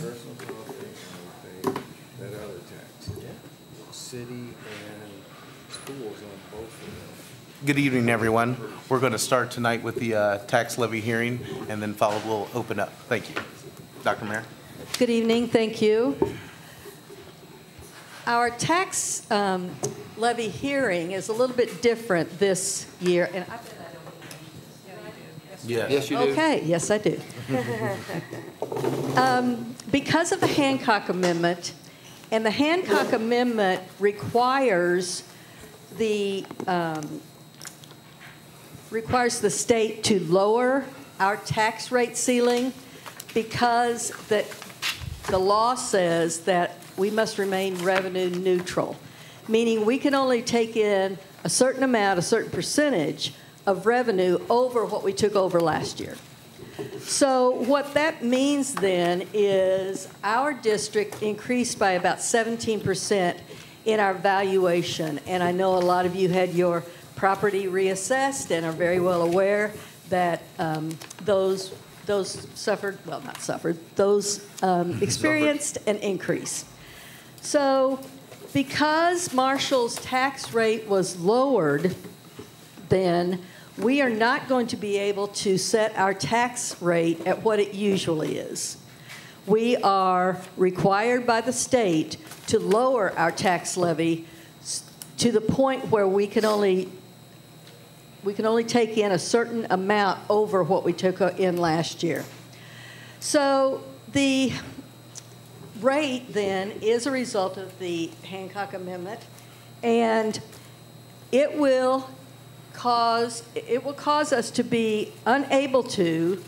personal property and we pay that other tax. City and schools on both of them. Good evening, everyone. We're going to start tonight with the uh, tax levy hearing, and then follow, we'll open up. Thank you. Dr. Mayer? Good evening, thank you. Our tax um, levy hearing is a little bit different this year, and I Yes. Yes, you do. Okay, yes, I do. Um, Because of the Hancock Amendment, and the Hancock Amendment requires the, um, requires the state to lower our tax rate ceiling because that, the law says that we must remain revenue neutral, meaning we can only take in a certain amount, a certain percentage of revenue over what we took over last year. So what that means then is our district increased by about 17% in our valuation. And I know a lot of you had your property reassessed and are very well aware that um, those, those suffered, well, not suffered, those um, experienced an increase. So because Marshall's tax rate was lowered, then we are not going to be able to set our tax rate at what it usually is. We are required by the state to lower our tax levy to the point where we can only we can only take in a certain amount over what we took uh, in last year. So the rate then is a result of the Hancock Amendment, and it will cause it will cause us to be unable to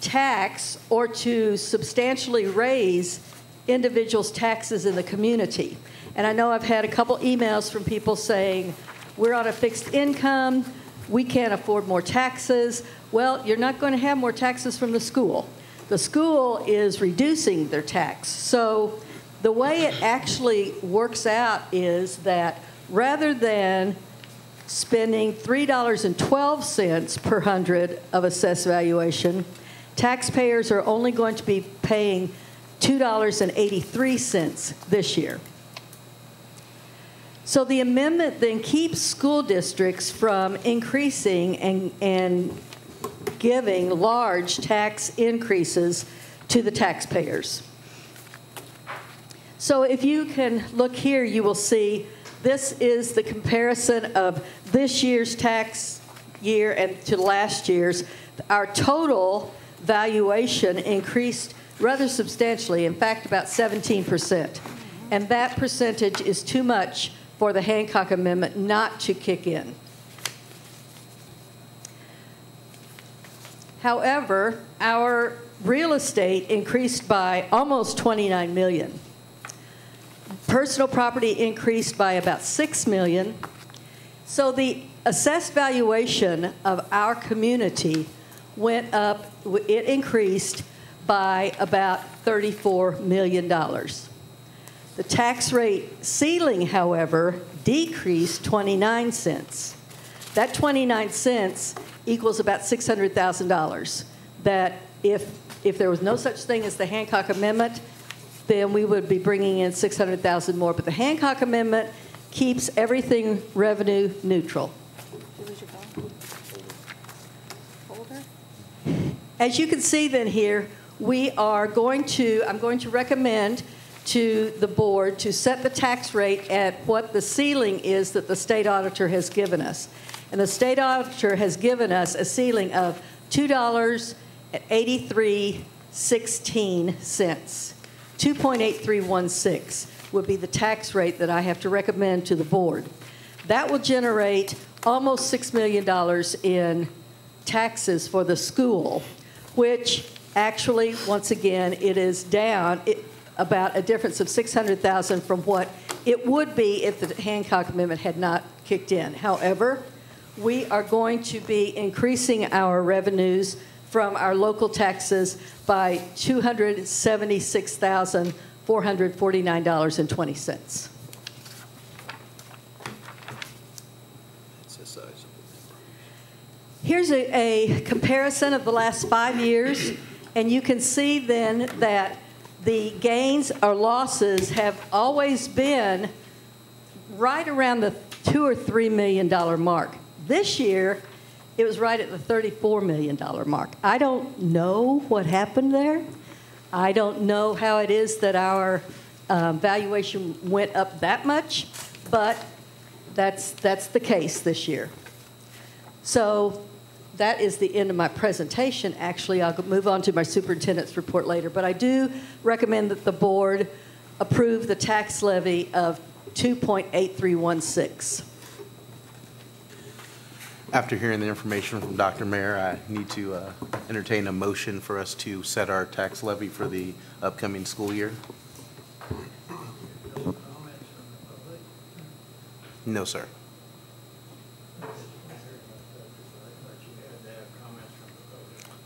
tax or to substantially raise individuals' taxes in the community. And I know I've had a couple emails from people saying, we're on a fixed income, we can't afford more taxes. Well, you're not going to have more taxes from the school. The school is reducing their tax. So the way it actually works out is that rather than spending $3.12 per hundred of assessed valuation, taxpayers are only going to be paying $2.83 this year. So the amendment then keeps school districts from increasing and, and giving large tax increases to the taxpayers. So if you can look here, you will see this is the comparison of this year's tax year and to last year's. Our total valuation increased rather substantially, in fact, about 17%. And that percentage is too much for the Hancock Amendment not to kick in. However, our real estate increased by almost 29 million. Personal property increased by about 6 million. So the assessed valuation of our community went up, it increased by about $34 million. The tax rate ceiling, however, decreased 29 cents. That 29 cents equals about $600,000. That if, if there was no such thing as the Hancock Amendment, then we would be bringing in 600,000 more. But the Hancock Amendment keeps everything revenue neutral. As you can see then here, we are going to, I'm going to recommend to the board to set the tax rate at what the ceiling is that the state auditor has given us. And the state auditor has given us a ceiling of $2.8316. 2.8316 would be the tax rate that I have to recommend to the board. That will generate almost $6 million in taxes for the school, which actually, once again, it is down it, about a difference of 600,000 from what it would be if the Hancock Amendment had not kicked in. However, we are going to be increasing our revenues from our local taxes by $276,449.20. Here's a, a comparison of the last five years, and you can see then that the gains or losses have always been right around the two or three million dollar mark. This year, it was right at the $34 million mark. I don't know what happened there. I don't know how it is that our um, valuation went up that much, but that's, that's the case this year. So that is the end of my presentation. Actually, I'll move on to my superintendent's report later, but I do recommend that the board approve the tax levy of 2.8316. After hearing the information from Dr. Mayer, I need to uh, entertain a motion for us to set our tax levy for the upcoming school year. No, sir.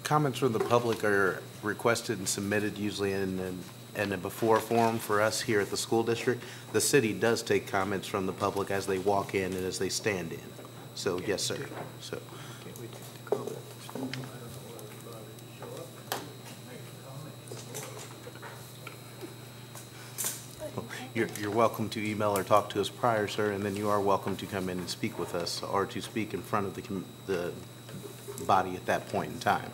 Comments from the public are requested and submitted usually in, a before form for us here at the school district. The city does take comments from the public as they walk in and as they stand in. So, yes, sir. So, you're, you're welcome to email or talk to us prior, sir, and then you are welcome to come in and speak with us or to speak in front of the, com- the body at that point in time.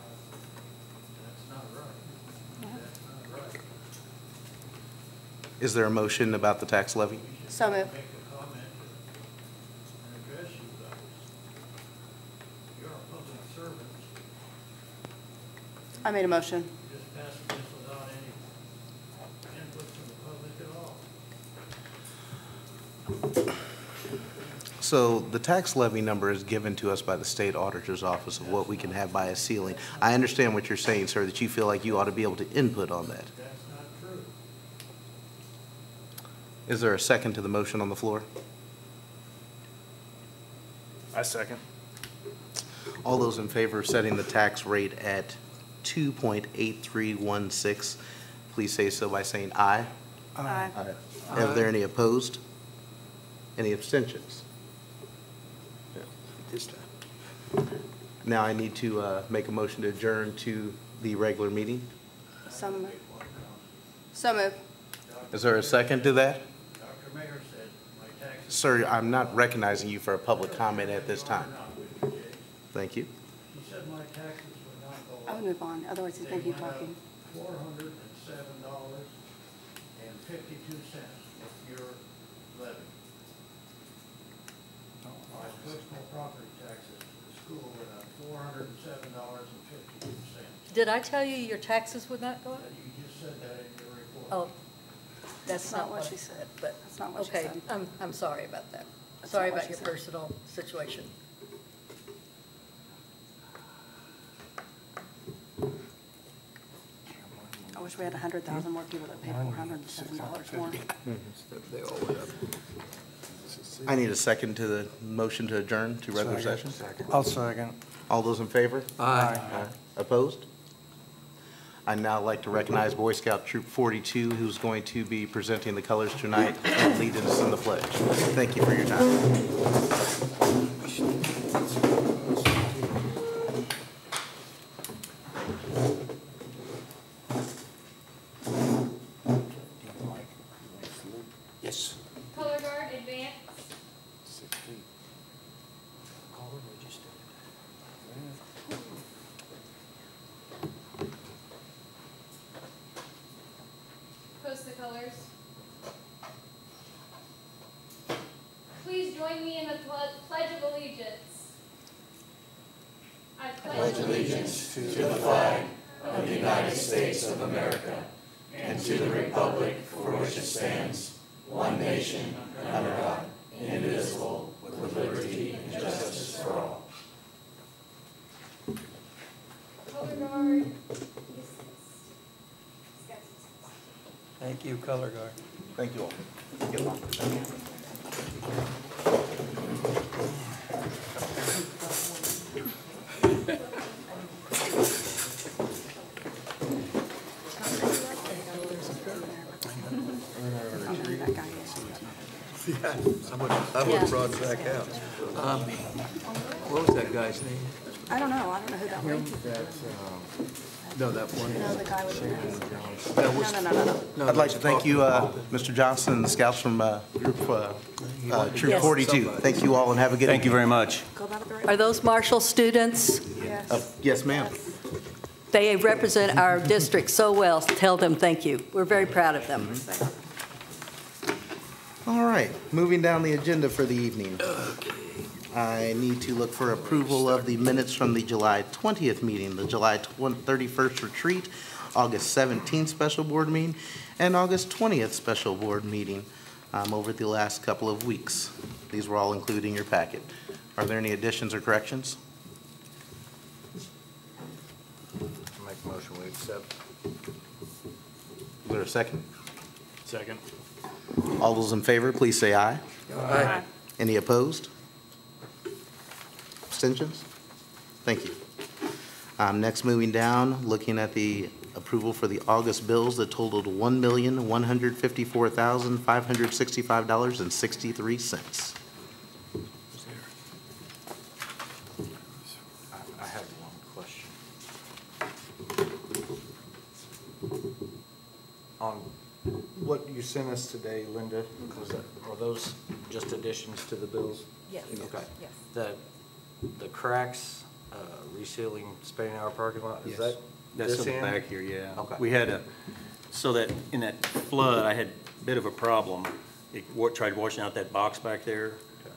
Is there a motion about the tax levy? So moved. make a comment and address you guys. You're a public servant, I made a motion. just passed this without any input from the public at all. So the tax levy number is given to us by the state auditor's office of what we can have by a ceiling. I understand what you're saying, sir, that you feel like you ought to be able to input on that. That's not true. Is there a second to the motion on the floor? I second. All those in favor of setting the tax rate at 2.8316, please say so by saying aye. Aye. Are there any opposed? Any abstentions? This time. Now I need to uh, make a motion to adjourn to the regular meeting. So moved. So moved. Is there a second to that? Dr. Mayer said my taxes. Sir, I'm not recognizing you for a public comment at this time. Thank you. He said my taxes would not go I up. would move on, otherwise he's going to keep talking. Four hundred and seven dollars and fifty-two cents with your levy. My personal property taxes to the school went up four hundred and seven dollars and fifty-two cents. Did I tell you your taxes would not go up? You just said that in your report. Oh, that's not not what what she said. said, but, That's not what she okay, said. I'm, I'm sorry about that. That's Sorry not what about she your said. personal situation. Wish we had a hundred thousand more people that paid four hundred and seven dollars more. They all went up. I need a second to the motion to adjourn to regular session. I'll second. All those in favor? Aye. Opposed? I'd now like to recognize Boy Scout Troop 42, who's going to be presenting the colors tonight and leading us in the pledge. Thank you for your time. Yes. Color guard, advance. Six feet. Call it registered. Post the colors. Please join me in the pl- Pledge of Allegiance. I pledge allegiance color guard. dismissed. Thank you, color guard. Thank you all. Get along. That guy is. I would, I would have brought it back out. Um, What was that guy's name? I don't know, I don't know who that was. That's, No, that one. No, the guy with the. No, no, no, no, no. I'd like to thank you, uh, Mr. Johnson and the scouts from uh, Group, uh, uh, Troop Yes. 42. Thank you all and have a good Thank you evening. very much. Go about it the right Are those Marshall students? Yes. Uh, Yes, ma'am. They represent our district so well. Tell them thank you. We're very proud of them. All right, moving down the agenda for the evening. I need to look for approval of the minutes from the July 20th meeting, the July 31st retreat, August 17th special board meeting, and August 20th special board meeting um, over the last couple of weeks. These were all included in your packet. Are there any additions or corrections? Make a motion, we accept. Is there a second? Second. All those in favor, please say aye. Aye. Any opposed? Abstentions? Thank you. Um, Next, moving down, looking at the approval for the August bills that totaled $1,154,565.63. I have one question. On what you sent us today, Linda, was that, are those just additions to the bills? Yes. Okay. The, the cracks, uh, resealing Spainhauer parking lot, is that That's this in the end? back here, yeah. Okay. We had a, so that, in that flood, I had a bit of a problem. It wa- tried washing out that box back there.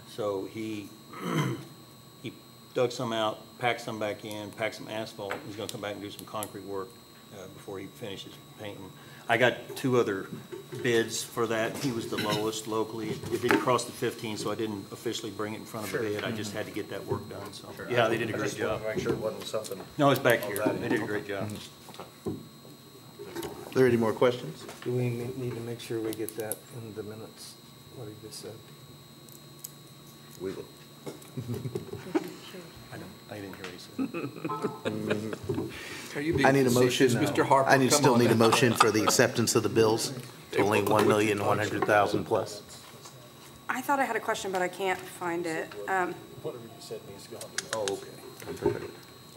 So he, he dug some out, packed some back in, packed some asphalt. He's gonna come back and do some concrete work, uh, before he finishes painting. I got two other bids for that. He was the lowest locally. It didn't cross the fifteen, so I didn't officially bring it in front of the bid. I just had to get that work done, so. Yeah, they did a I great just wanted job. to Make sure it wasn't something. No, it's back here. They did a great job. Are there any more questions? Do we ne- need to make sure we get that in the minutes, what he just said? We will. I didn't, hear what he said. Are you being I need a motion. facetious, Mr. Harper? I need, Come still on need a now. motion for the acceptance of the bills totaling 1,100,000 plus. I thought I had a question, but I can't find it. Um, Whatever you said needs to go on the Oh, okay.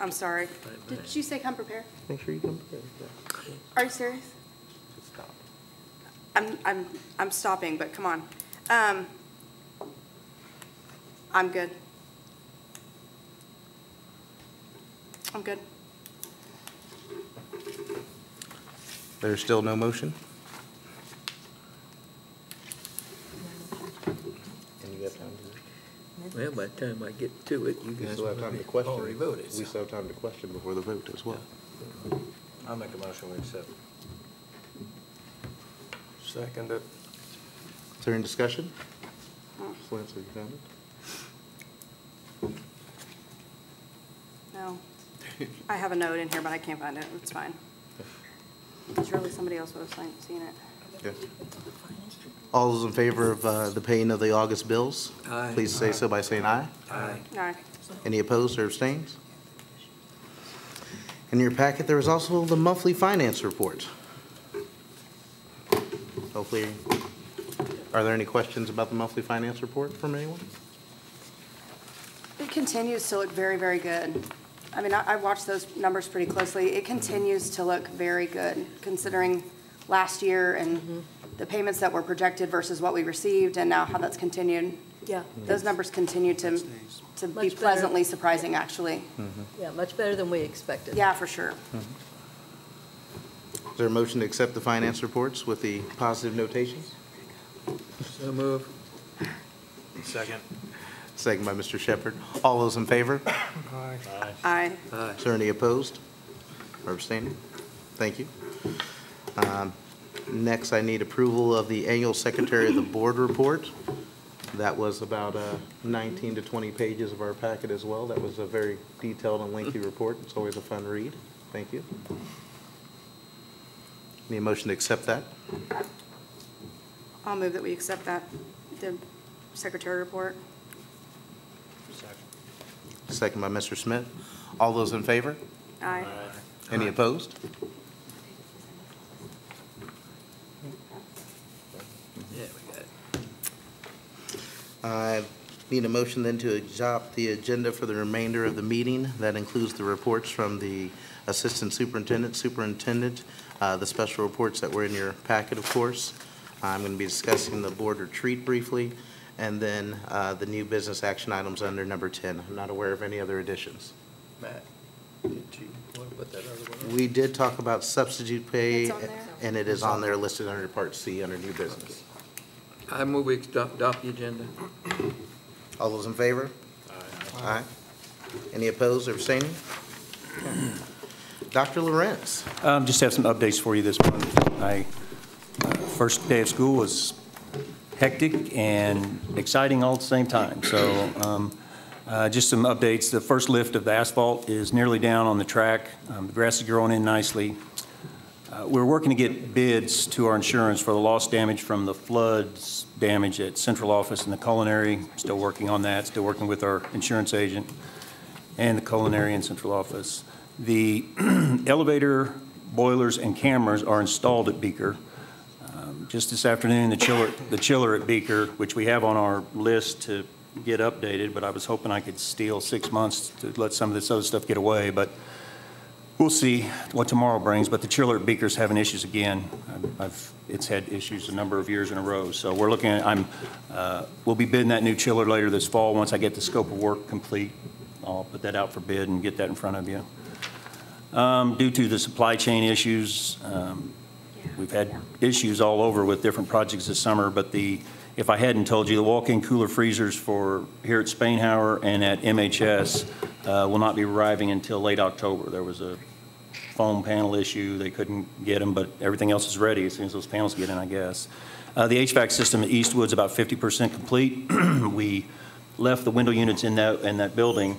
I'm sorry. Did you say come prepared? Make sure you come prepared. Are you serious? I'm, I'm, I'm stopping, but come on. Um, I'm good. I'm good. There's still no motion? And you got time Well, by the time I get to it, you you guys still have will time be to question. already voted, We still have time to question before the vote as well. I'll make a motion, we accept. Second it. Is there any discussion? Lance, have you found it? No. I have a note in here, but I can't find it. It's fine. Surely somebody else would have seen- seen it. Yes. All those in favor of uh, the paying of the August bills? Aye. Please say so by saying aye. Aye. Aye. Any opposed or abstains? In your packet, there is also the monthly finance report. Hopefully, are there any questions about the monthly finance report from anyone? It continues to look very, very good. I mean, I, I watched those numbers pretty closely. It continues to look very good considering last year and mm-hmm. the payments that were projected versus what we received and now how that's continued. Yeah, Those numbers continue to, to be better. pleasantly surprising, actually. Mm-hmm. yeah, much better than we expected. Yeah, for sure. Mm-hmm. Is there a motion to accept the finance reports with the positive notations? So move. Second. Second by Mr. Shepard. All those in favor? Aye. Aye. Aye. Is there any opposed or abstaining? Thank you. Um, Next, I need approval of the annual Secretary of the Board report. That was about uh, 19 to 20 pages of our packet as well. That was a very detailed and lengthy report. It's always a fun read. Thank you. Need a motion to accept that? I'll move that we accept that, the secretary report. Second by Mr. Smith. All those in favor? Aye. Any opposed? Yeah, we got it. I need a motion then to adopt the agenda for the remainder of the meeting. That includes the reports from the assistant superintendent, superintendent, uh, the special reports that were in your packet, of course. I'm going to be discussing the board retreat briefly, and then uh, the new business action items under number 10. I'm not aware of any other additions. Matt, did you want to put that other one? We did talk about substitute pay, It's on there? and it is on there listed under Part C under new business. I move we adopt adopt the agenda. All those in favor? Aye. Any opposed or abstaining? Dr. Lorenz? Um, Just have some updates for you this month. I, uh, first day of school was hectic and exciting all at the same time. So um, uh, just some updates. The first lift of the asphalt is nearly down on the track. Um, The grass is growing in nicely. Uh, We're working to get bids to our insurance for the lost damage from the floods damage at central office and the culinary. Still working on that, still working with our insurance agent and the culinary and central office. The elevator, boilers, and cameras are installed at Bueker. Just this afternoon, the chiller, the chiller at Bueker, which we have on our list to get updated, but I was hoping I could steal six months to let some of this other stuff get away, but we'll see what tomorrow brings. But the chiller at Bueker's having issues again. I've, it's had issues a number of years in a row. So we're looking at, I'm, uh, we'll be bidding that new chiller later this fall. Once I get the scope of work complete, I'll put that out for bid and get that in front of you. Um, Due to the supply chain issues, um, we've had issues all over with different projects this summer, but the, if I hadn't told you, the walk-in cooler freezers for here at Spainhauer and at MHS uh, will not be arriving until late October. There was a foam panel issue, they couldn't get them, but everything else is ready as soon as those panels get in, I guess. Uh, The HVAC system at Eastwood's about 50% complete. We left the window units in that, in that building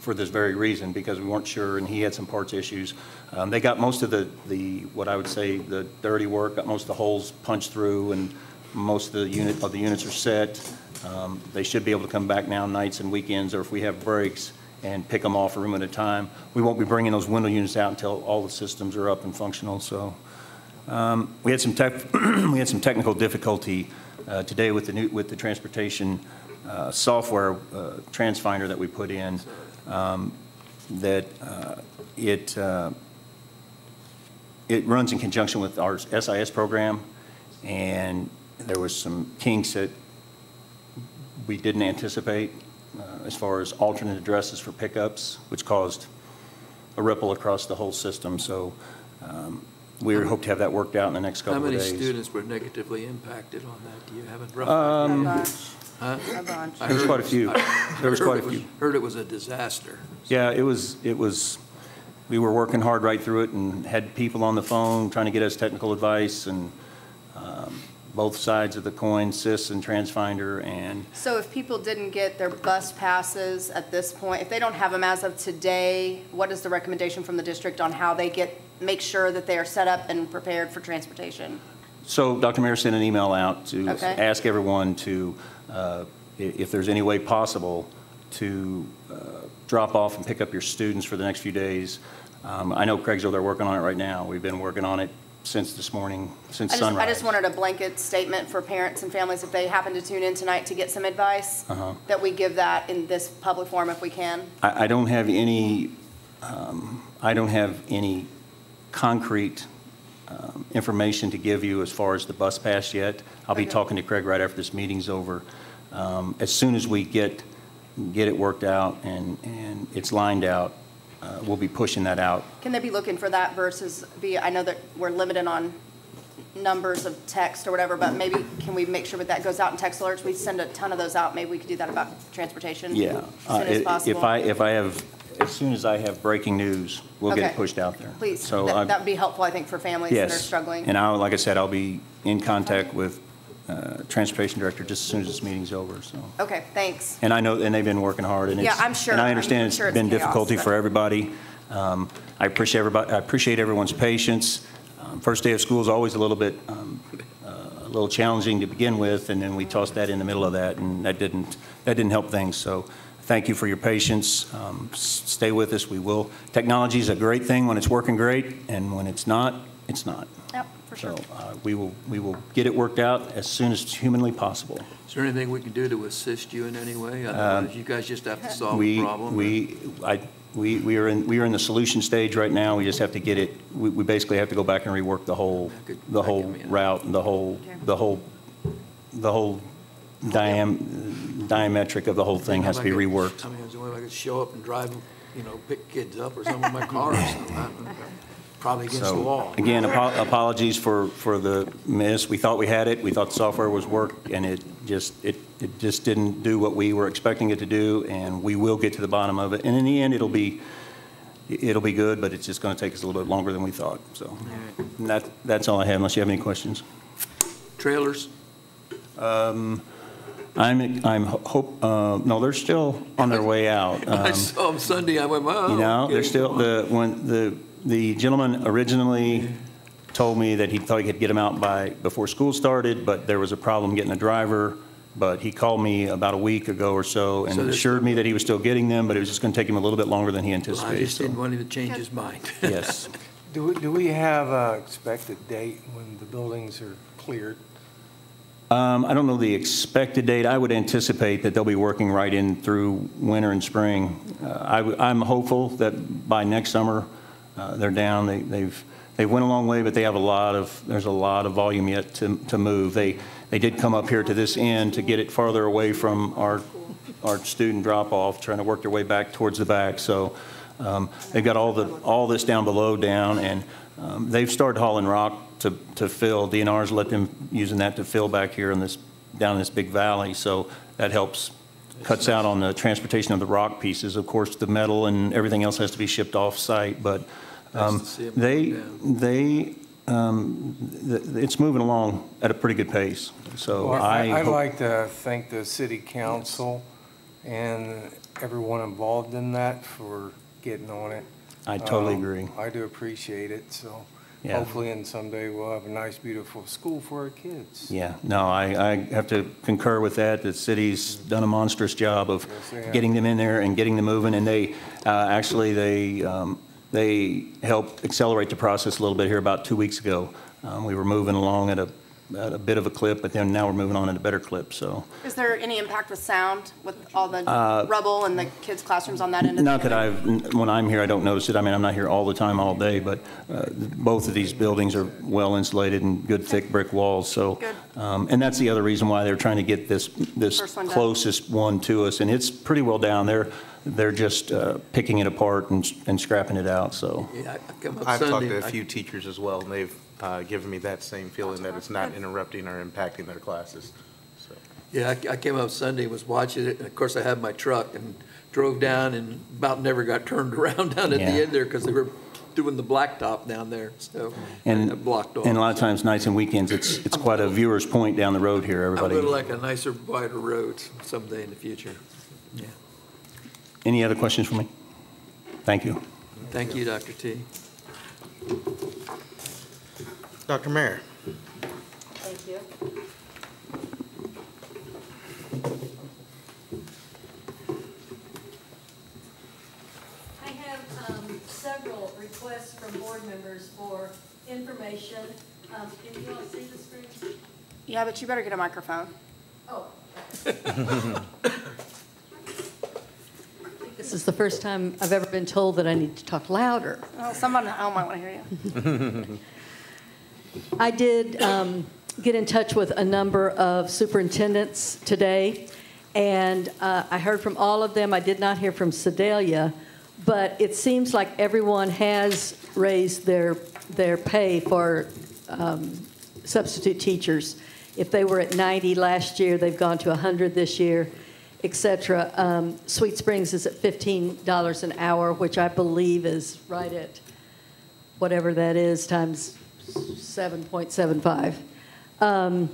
for this very reason, because we weren't sure, and he had some parts issues. Um, They got most of the, the, what I would say, the dirty work, got most of the holes punched through, and most of the unit, of the units are set. Um, They should be able to come back now nights and weekends, or if we have breaks, and pick them off a room at a time. We won't be bringing those window units out until all the systems are up and functional, so. um, We had some we had some technical difficulty uh, today with the new, with the transportation uh, software uh, TransFinder that we put in, um, that uh, it, uh, it runs in conjunction with our SIS program, and there was some kinks that we didn't anticipate uh, as far as alternate addresses for pickups, which caused a ripple across the whole system. So um, we hope to have that worked out in the next couple of many students were negatively impacted on that? Do you have it A rough? Bunch, Huh? a bunch. There was quite a few. There was heard quite it a few. Heard it was a disaster. Yeah, it was, it was, we were working hard right through it and had people on the phone trying to get us technical advice and um, both sides of the coin, SIS and TransFinder, and So if people didn't get their bus passes at this point, if they don't have them as of today, what is the recommendation from the district on how they get, make sure that they are set up and prepared for transportation? So Dr. Mayer sent an email out to Okay. ask everyone to, i- if there's any way possible, to uh, drop off and pick up your students for the next few days. Um, I know Craig's over there working on it right now. We've been working on it since this morning, since I just, I just wanted a blanket statement for parents and families if they happen to tune in tonight to get some advice, Uh-huh. that we give that in this public forum if we can. I, I don't have any, um, I don't have any concrete um, information to give you as far as the bus pass yet. I'll be Okay. talking to Craig right after this meeting's over. Um, As soon as we get, get it worked out and, and it's lined out, uh, we'll be pushing that out. Can they be looking for that versus be, I know that we're limited on numbers of text or whatever, but maybe can we make sure that that goes out in text alerts? We send a ton of those out. Maybe we could do that about transportation Yeah. as Uh, soon as i- possible. If I, if I have, as soon as I have breaking news, we'll get it pushed out there. Please, So that that would be helpful, I think, for families that are Yes. struggling. And I, like I said, I'll be in contact with uh, Transportation Director just as soon as this meeting's over, so. Okay, thanks. And I know, and they've been working hard, and it's. Yeah, I'm sure. And I understand it's sure it's been chaos, difficulty for everybody. Um, I appreciate everybody, I appreciate everyone's patience. Um, First day of school is always a little bit, um, uh, a little challenging to begin with, and then we tossed that in the middle of that, and that didn't, that didn't help things. So thank you for your patience. Um, Stay with us, we will. Technology is a great thing when it's working great, and when it's not, it's not. Yep, for sure. So uh, we will, we will get it worked out as soon as humanly possible. Is there anything we can do to assist you in any way? Otherwise, you guys just have to solve the problem? we, I, we, we are in, we are in the solution stage right now. We just have to get it, we, we basically have to go back and rework the whole, the whole route, and the whole, the whole, the whole diam, diametric of the whole thing has to be reworked. I mean, is there a way I could show up and drive, you know, pick kids up or something in my car or something? Probably against the So, law. again, apo- apologies for, for the miss. We thought we had it, we thought the software was work, and it just, it, it just didn't do what we were expecting it to do, and we will get to the bottom of it. And in the end, it'll be, it'll be good, but it's just going to take us a little bit longer than we thought, so. That, that's all I have, unless you have any questions. Trailers? Um, I'm, I'm hope, uh, no, they're still on their way out. I Um, saw them Sunday, I went, wow. You know, okay. they're still, the, when, the, the gentleman originally told me that he thought he could get them out by, before school started, but there was a problem getting a driver. But he called me about a week ago or so and So they're assured me that he was still getting them, but it was just going to take him a little bit longer than he anticipated. I anticipated, just didn't want him to change his mind. yes. Do we, do we have a expected date when the buildings are cleared? Um, I don't know the expected date. I would anticipate that they'll be working right in through winter and spring. Uh, I, I'm hopeful that by next summer, uh, they're down. They, they've, they went a long way, but they have a lot of, there's a lot of volume yet to, to move. They, they did come up here to this end to get it farther away from our, our student drop-off, trying to work their way back towards the back. So, um, they've got all the, all this down below down, and, um, they've started hauling rock to, to fill. DNR's let them using that to fill back here in this, down in this big valley, so that helps, cuts out on the transportation of the rock pieces. Of course, the metal and everything else has to be shipped off-site, but um, Nice to see 'em they, down. they, um, th- it's moving along at a pretty good pace, so Well, I. I'd hope- like to thank the city council and everyone involved in that for getting on it. I totally Um, agree. I do appreciate it, so Yeah. hopefully and someday we'll have a nice, beautiful school for our kids. Yeah, no, I, I have to concur with that. The city's done a monstrous job of Yes, getting them in there and getting them moving, and they, uh, actually, they, um, they helped accelerate the process a little bit here about two weeks ago. Um, We were moving along at a, a bit of a clip, but then now we're moving on at a better clip, so. Is there any impact with sound, with all the rubble and the kids' classrooms on that end? of the Uh, Not that? I've, when I'm here, I don't notice it. I mean, I'm not here all the time, all day, but uh, both of these buildings are well insulated and good thick brick walls, so. Um, And that's the other reason why they're trying to get this, this First one done. closest one to us, and it's pretty well down. They're, they're just uh, picking it apart and, and scrapping it out, so. Yeah, I come up I've talked to a few teachers as well, and they've uh, given me that same feeling that it's not interrupting or impacting their classes, so. Yeah, I I came up Sunday, was watching it, and of course I had my truck and drove down and about never got turned around down at the end there because they were doing the blacktop down there, so. And, I blocked off. and a lot of times, nights and weekends, it's, it's quite a viewer's point down the road here, I everybody. would like a nicer, wider road someday in the future. Yeah. Any other questions for me? Thank you. Thank you, Dr. T. Dr. Mayer? Thank you. I have um, several requests from board members for information. Um, Can you all see the screen? Yeah, but you better get a microphone. Oh. This is the first time I've ever been told that I need to talk louder. Well, someone at home might want to hear you. I did um, get in touch with a number of superintendents today, and uh, I heard from all of them. I did not hear from Sedalia, but it seems like everyone has raised their, their pay for um, substitute teachers. If they were at 90 last year, they've gone to 100 this year, et cetera. Um, Sweet Springs is at $15 an hour, which I believe is right at whatever that is, times 7.75. Um,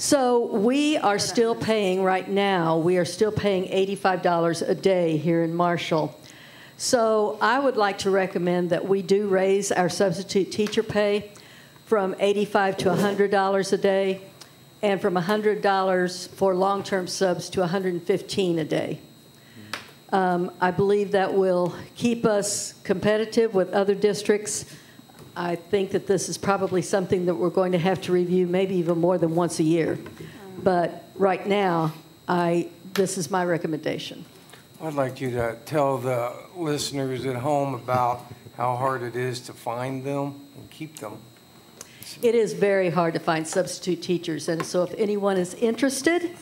So we are still paying, right now, we are still paying $85 a day here in Marshall. So I would like to recommend that we do raise our substitute teacher pay from 85 to $100 a day, and from $100 for long-term subs to 115 a day. Um, I believe that will keep us competitive with other districts. I think that this is probably something that we're going to have to review maybe even more than once a year. But right now, I, this is my recommendation. I'd like you to tell the listeners at home about how hard it is to find them and keep them. It is very hard to find substitute teachers, and so if anyone is interested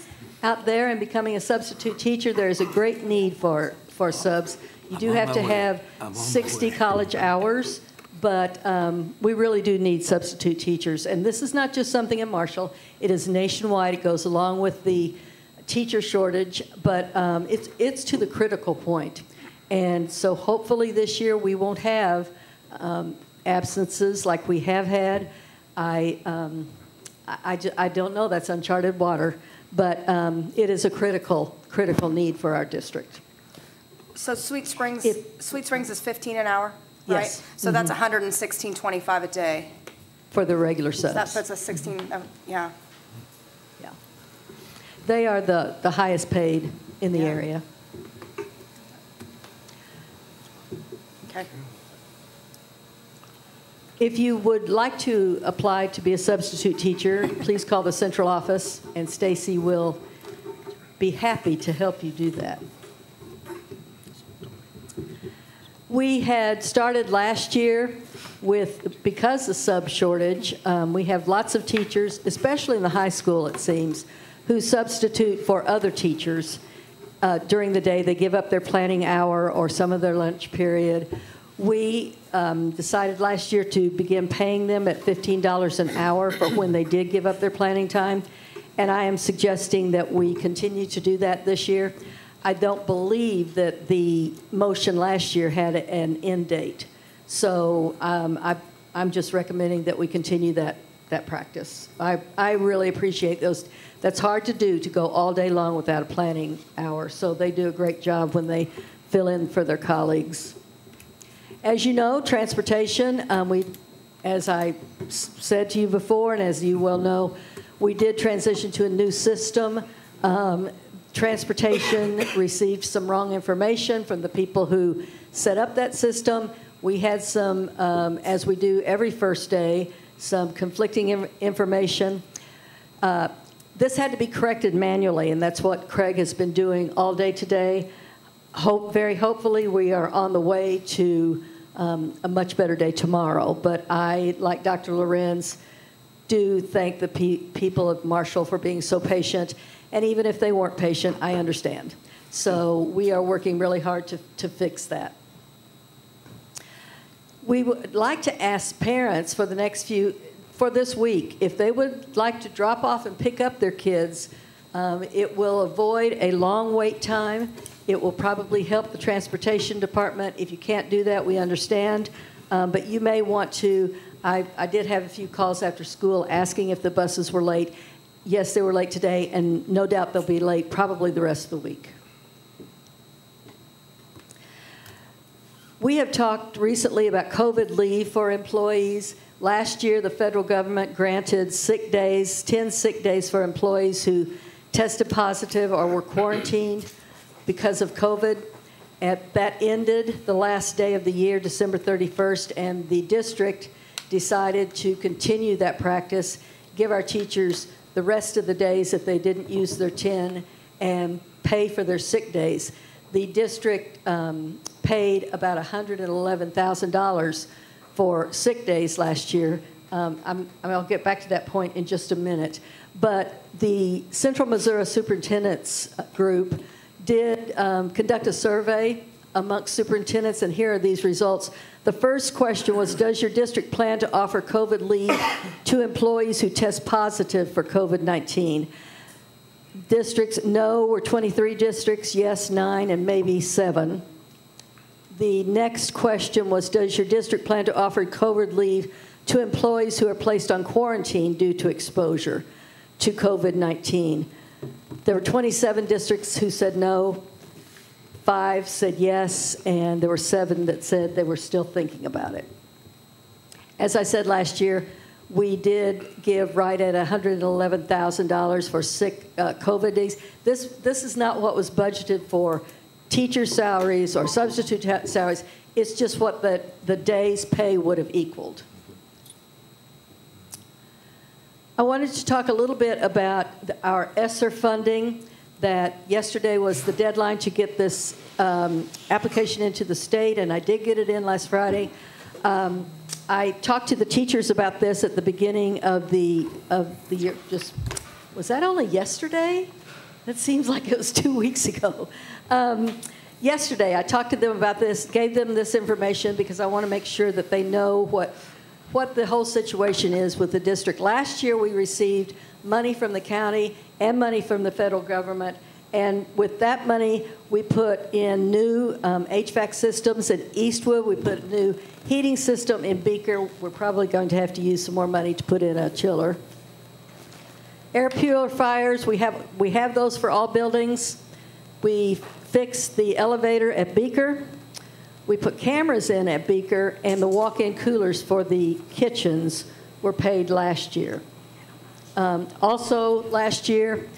out there in becoming a substitute teacher, there is a great need for, for subs. You do have to way. have I'm 60 college hours, but um, we really do need substitute teachers. And this is not just something in Marshall, it is nationwide. It goes along with the teacher shortage, but um, it's, it's to the critical point. And so hopefully this year we won't have um, absences like we have had. I, um, I, I I don't know, that's uncharted water, but um, it is a critical, critical need for our district. So Sweet Springs, If- Sweet Springs is 15 an hour, right? Yes. Mm-hmm. So that's 116.25 a day. For the regular So that puts us 16, uh, yeah. Yeah. They are the, the highest paid in the Yeah. area. Okay. If you would like to apply to be a substitute teacher, please call the central office, and Stacy will be happy to help you do that. We had started last year with, because of sub shortage, um, we have lots of teachers, especially in the high school, it seems, who substitute for other teachers uh, during the day. They give up their planning hour or some of their lunch period. We um, decided last year to begin paying them at $15 an hour for when they did give up their planning time. And I am suggesting that we continue to do that this year. I don't believe that the motion last year had an end date. So um, I, I'm just recommending that we continue that, that practice. I, I really appreciate those. That's hard to do, to go all day long without a planning hour. So they do a great job when they fill in for their colleagues. As you know, transportation, um, we, as I said to you before, and as you well know, we did transition to a new system. Um, transportation received some wrong information from the people who set up that system. We had some, um, as we do every first day, some conflicting in- information. Uh, this had to be corrected manually, and that's what Craig has been doing all day today. Hope, very hopefully, we are on the way to um, a much better day tomorrow. But I, like Dr. Lorenz, do thank the pe- people of Marshall for being so patient. And even if they weren't patient, I understand. So we are working really hard to, to fix that. We would like to ask parents for the next few, for this week, if they would like to drop off and pick up their kids. Um, it will avoid a long wait time. It will probably help the transportation department. If you can't do that, we understand. Um, but you may want to. I, I did have a few calls after school asking if the buses were late. Yes, they were late today, and no doubt they'll be late probably the rest of the week. We have talked recently about COVID leave for employees. Last year, the federal government granted sick days, 10 sick days for employees who tested positive or were quarantined because of COVID. At, that ended the last day of the year, December 31st, and the district decided to continue that practice, give our teachers the rest of the days if they didn't use their 10, and pay for their sick days. The district um, paid about $111,000 for sick days last year. Um, I'm, I'll get back to that point in just a minute. But the Central Missouri Superintendents Group did um, conduct a survey amongst superintendents, and here are these results. The first question was Does your district plan to offer COVID leave to employees who test positive for COVID 19? Districts, no, were 23 districts, yes, nine, and maybe seven. The next question was Does your district plan to offer COVID leave to employees who are placed on quarantine due to exposure to COVID 19? There were 27 districts who said no, five said yes, and there were seven that said they were still thinking about it. As I said last year, we did give right at $111,000 for sick uh, COVID days. This, this is not what was budgeted for teacher salaries or substitute salaries. It's just what the, the day's pay would have equaled. I wanted to talk a little bit about the- our ESSER funding. That yesterday was the deadline to get this um, application into the state, and I did get it in last Friday. Um, I talked to the teachers about this at the beginning of the, of the year, just, was that only yesterday? That seems like it was two weeks ago. Um, Yesterday, I talked to them about this, gave them this information because I want to make sure that they know what, what the whole situation is with the district. Last year, we received money from the county and money from the federal government. And with that money, we put in new um, HVAC systems in Eastwood. We put a new heating system in Bueker. We're probably going to have to use some more money to put in a chiller. Air purifiers, we have, we have those for all buildings. We fixed the elevator at Bueker. We put cameras in at Bueker, and the walk-in coolers for the kitchens were paid last year. Um, Also, last year,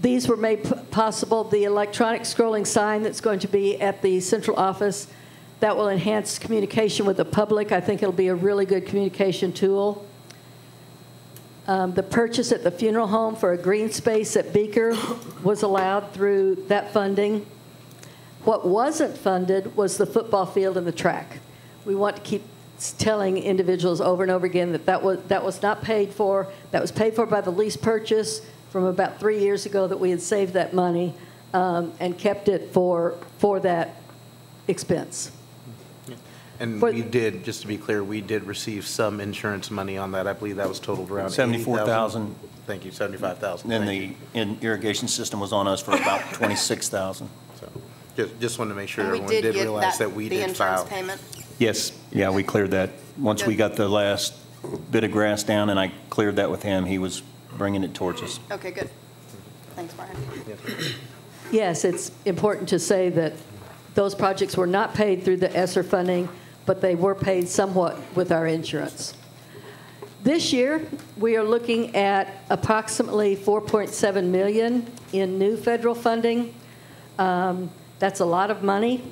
these were made possible, the electronic scrolling sign that's going to be at the central office, that will enhance communication with the public. I think it'll be a really good communication tool. Um, The purchase at the funeral home for a green space at Bueker was allowed through that funding. What wasn't funded was the football field and the track. We want to keep telling individuals over and over again that that was, that was not paid for. That was paid for by the lease purchase from about three years ago that we had saved that money um, and kept it for, for that expense. And For- we did, just to be clear, we did receive some insurance money on that. I believe that was totaled around 74,000. Thank you, 75,000. And then the in- irrigation system was on us for about 26,000. So, Just, just wanted to make sure And everyone did did realize that, that we the did insurance file. payment. Yes, yeah, we cleared that. Once we got the last bit of grass down and I cleared that with him, he was bringing it towards us. Okay, good. Thanks, Brian. Yes, it's important to say that those projects were not paid through the ESSER funding, but they were paid somewhat with our insurance. This year, we are looking at approximately 4.7 million in new federal funding. Um, That's a lot of money,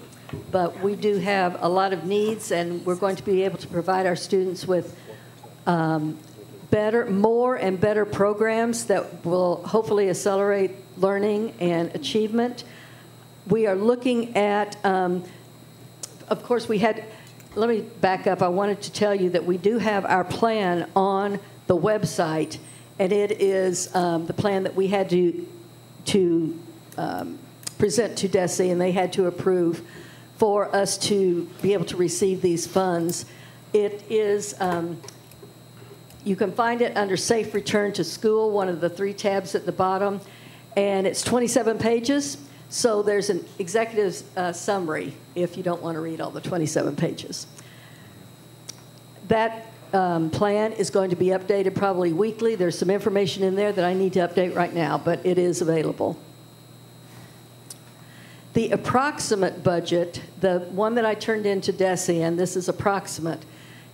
but we do have a lot of needs, and we're going to be able to provide our students with um, better, more and better programs that will hopefully accelerate learning and achievement. We are looking at, um, of course, we had, let me back up. I wanted to tell you that we do have our plan on the website, and it is um, the plan that we had to, to um, present to DESE, and they had to approve for us to be able to receive these funds. It is, um, you can find it under Safe Return to School, one of the three tabs at the bottom, and it's 27 pages. So there's an executive uh, summary if you don't want to read all the 27 pages. That um, plan is going to be updated probably weekly. There's some information in there that I need to update right now, but it is available. The approximate budget, the one that I turned into DESE, and this is approximate,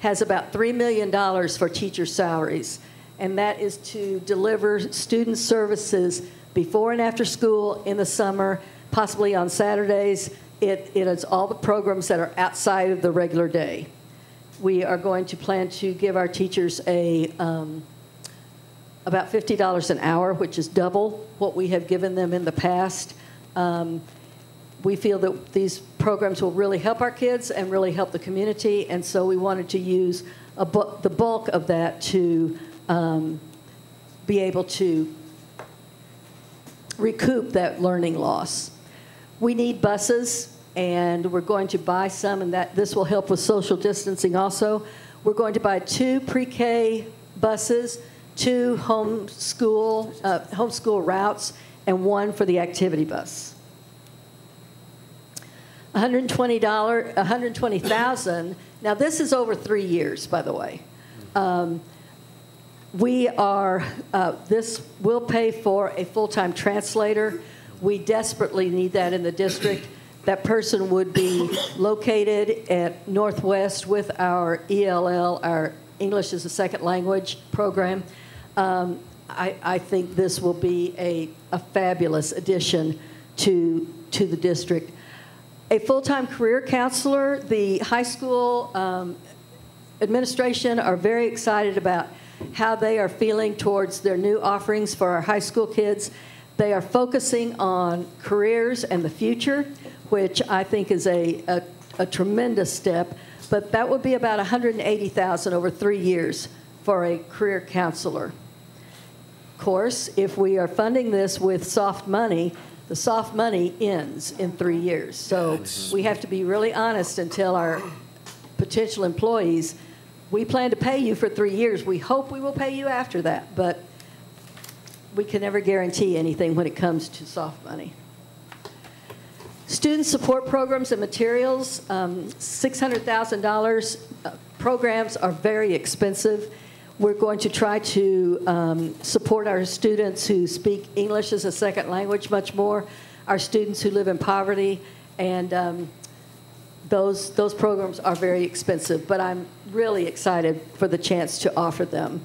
has about $3 million for teacher salaries, and that is to deliver student services before and after school in the summer, possibly on Saturdays. It, it is all the programs that are outside of the regular day. We are going to plan to give our teachers a, um, about $50 an hour, which is double what we have given them in the past. Um, we feel that these programs will really help our kids and really help the community, and so we wanted to use bu- the bulk of that to um, be able to recoup that learning loss. We need buses, and we're going to buy some, and that this will help with social distancing also. We're going to buy two pre-K buses, two homeschool uh, homeschool routes, and one for the activity bus. $120, 120,000. Now this is over three years, by the way. Um, we are, uh, this will pay for a full-time translator. We desperately need that in the district. That person would be located at Northwest with our ELL, our English as a Second Language program. Um, I, I think this will be a, a fabulous addition to, to the district. A full-time career counselor, the high school um, administration are very excited about how they are feeling towards their new offerings for our high school kids. They are focusing on careers and the future, which I think is a, a, a tremendous step. But that would be about 180,000 over three years for a career counselor. Of course, if we are funding this with soft money, the soft money ends in three years. So we have to be really honest and tell our potential employees, we plan to pay you for three years. We hope we will pay you after that, but we can never guarantee anything when it comes to soft money. Student support programs and materials, um, $600,000. Uh, Programs are very expensive. We're going to try to um, support our students who speak English as a second language much more, our students who live in poverty, and um, those, those programs are very expensive, but I'm really excited for the chance to offer them.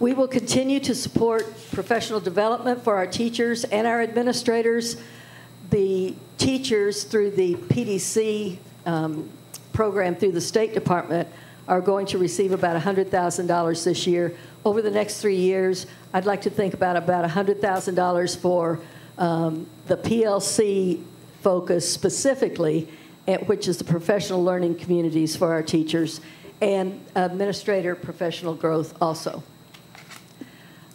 We will continue to support professional development for our teachers and our administrators. The teachers through the PDC um, program through the State Department are going to receive about $100,000 this year. Over the next three years, I'd like to think about about $100,000 for um, the PLC focus specifically, at, which is the professional learning communities for our teachers, and administrator professional growth also.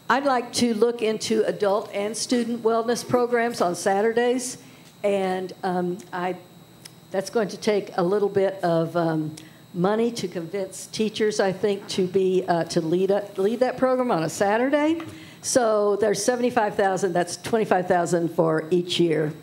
I'd like to look into adult and student wellness programs on Saturdays, and um, I, that's going to take a little bit of um, money to convince teachers, I think, to be uh, to lead a, lead that program on a Saturday. So there's 75,000. That's 25,000 for each year.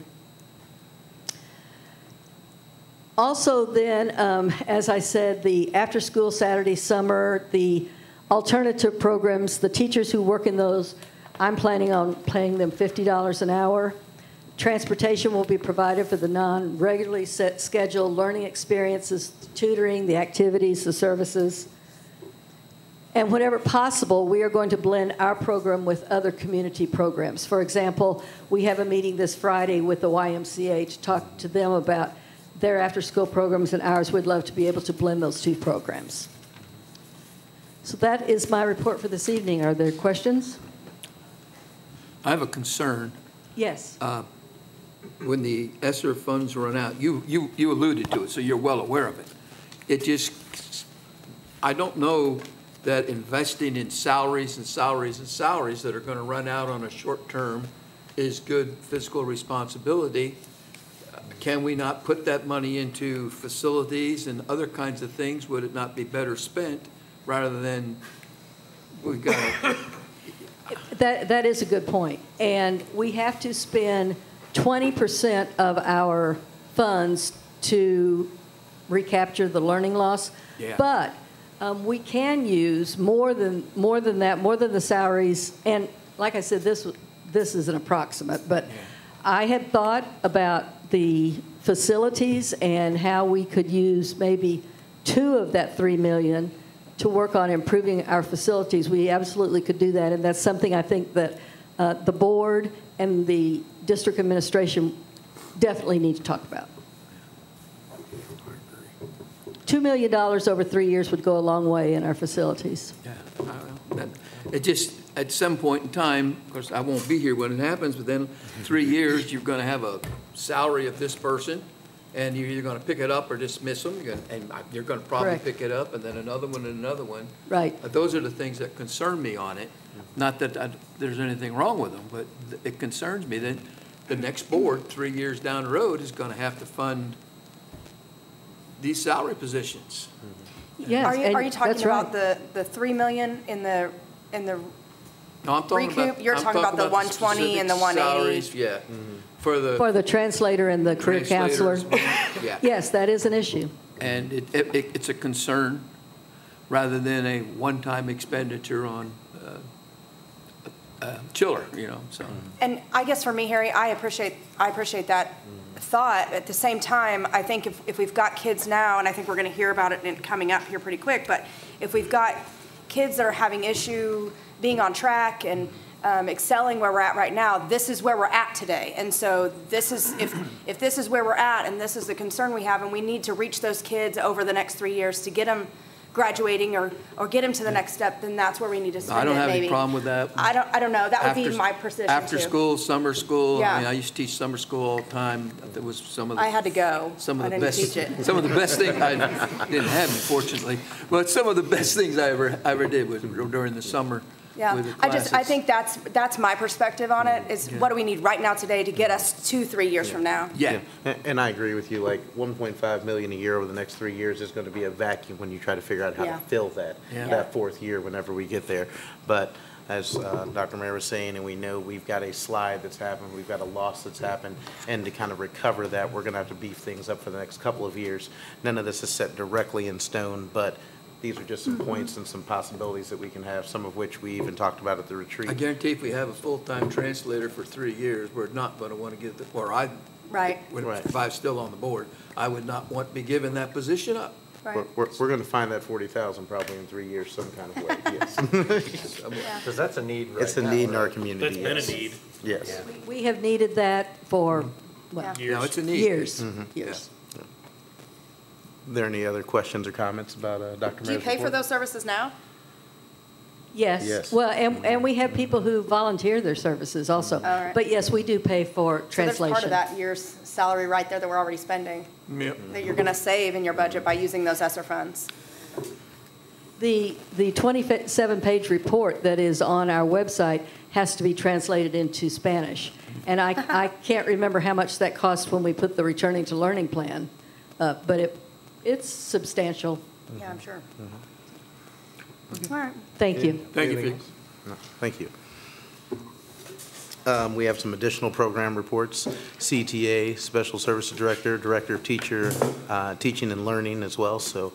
Also, then, um, as I said, the after school Saturday, summer, the alternative programs, the teachers who work in those, I'm planning on paying them $50 an hour. Transportation will be provided for the non regularly set scheduled learning experiences, tutoring, the activities, the services. And whenever possible, we are going to blend our program with other community programs. For example, we have a meeting this Friday with the YMCA to talk to them about their after school programs and ours. We'd love to be able to blend those two programs. So that is my report for this evening. Are there questions? I have a concern. Yes. Uh, When the ESSER funds run out, you, you, you alluded to it, so you're well aware of it. It just, I don't know that investing in salaries and salaries and salaries that are going to run out on a short term is good fiscal responsibility. Can we not put that money into facilities and other kinds of things? Would it not be better spent rather than, we've got to That, that is a good point. And we have to spend 20% of our funds to recapture the learning loss. Yeah. But um, we can use more than, more than that, more than the salaries. And like I said, this, this is an approximate, but I had thought about the facilities and how we could use maybe two of that 3 million to work on improving our facilities. We absolutely could do that, and that's something I think that uh, the board and the district administration definitely need to talk about. $2 million over three years would go a long way in our facilities. Yeah, I- It just, at some point in time, of course, I won't be here when it happens, but then three years, you're going to have a salary of this person, and you're either going to pick it up or dismiss them, you're gonna- and you're going to probably Correct. pick it up, and then another one and another one. Right. Uh, Those are the things that concern me on it. Not that I- there's anything wrong with them, but th- it concerns me that the next board, three years down the road, is going to have to fund these salary positions. Yes, Are you, and are you talking that's about right. the, the 3 million in the, in the, No, I'm talking about. Recoup? You're I'm talking about the 120 and the specific 180. Salaries, yeah, for the. For the translator and the career counselor. translators, Yeah. Yes, that is an issue. And it, it, it's a concern rather than a one-time expenditure on, uh, uh, chiller, you know, so. and I guess for me, Harry, I appreciate, I appreciate that thought. At the same time, I think if, if we've got kids now, and I think we're going to hear about it in- coming up here pretty quick, but if we've got kids that are having issue being on track and um, excelling where we're at right now, this is where we're at today. And so this is, if, if this is where we're at and this is the concern we have, and we need to reach those kids over the next three years to get them graduating or, or get him to the next step, then that's where we need to start. I spend it, don't have any maybe. problem with that. I don't, I don't know, that would be After- my position After too. school, summer school, I mean, Yeah. I used to teach summer school all the time. That was some of the. I had to go. Some I of the didn't best, teach it. some of the best things, I didn't have unfortunately, but some of the best things I ever, I ever did was during the summer Yeah, I just, I think that's, that's my perspective on it, is what do we need right now today to get us two, three years from now? Yeah, And- And I agree with you, like, 1.5 million a year over the next three years is going to be a vacuum when you try to figure out how Yeah. to fill that, Yeah. that fourth year whenever we get there. But as uh, Dr. Mayer was saying, and we know we've got a slide that's happened, we've got a loss that's happened, and to kind of recover that, we're going to have to beef things up for the next couple of years. None of this is set directly in stone, but these are just some points and some possibilities that we can have, some of which we even talked about at the retreat. I guarantee if we have a full-time translator for three years, we're not going to want to give the, or I, Right, would- Right. if I was still on the board, I would not want to be given that position up. right. We're, we're, we're going to find that 40,000 probably in three years some kind of way, yes. Because that's a need right now. It's a need in our right? community, That's been a yes. need. Yes. We have needed that for, well, Yeah. No, it's a need. years, Mm-hmm. years. Are there any other questions or comments about uh, Dr. Do you Mayer's pay for those services now? Yes. Yes. Well, and, and we have people who volunteer their services also. right. But yes, we do pay for So there's part of that year's salary right there that we're already spending, Yep. that you're gonna save in your budget by using those ESSER funds. The, the 27-page report that is on our website has to be translated into Spanish. And I, I can't remember how much that cost when we put the Returning to Learning plan, up, but it, it's substantial. Yeah, I'm sure. Mm-hmm. All right. Thank you. Thank you, Anything Felix. No, Thank you. Um, We have some additional program reports. CTA, Special Services Director, Director of Teacher, uh, Teaching and Learning as well, so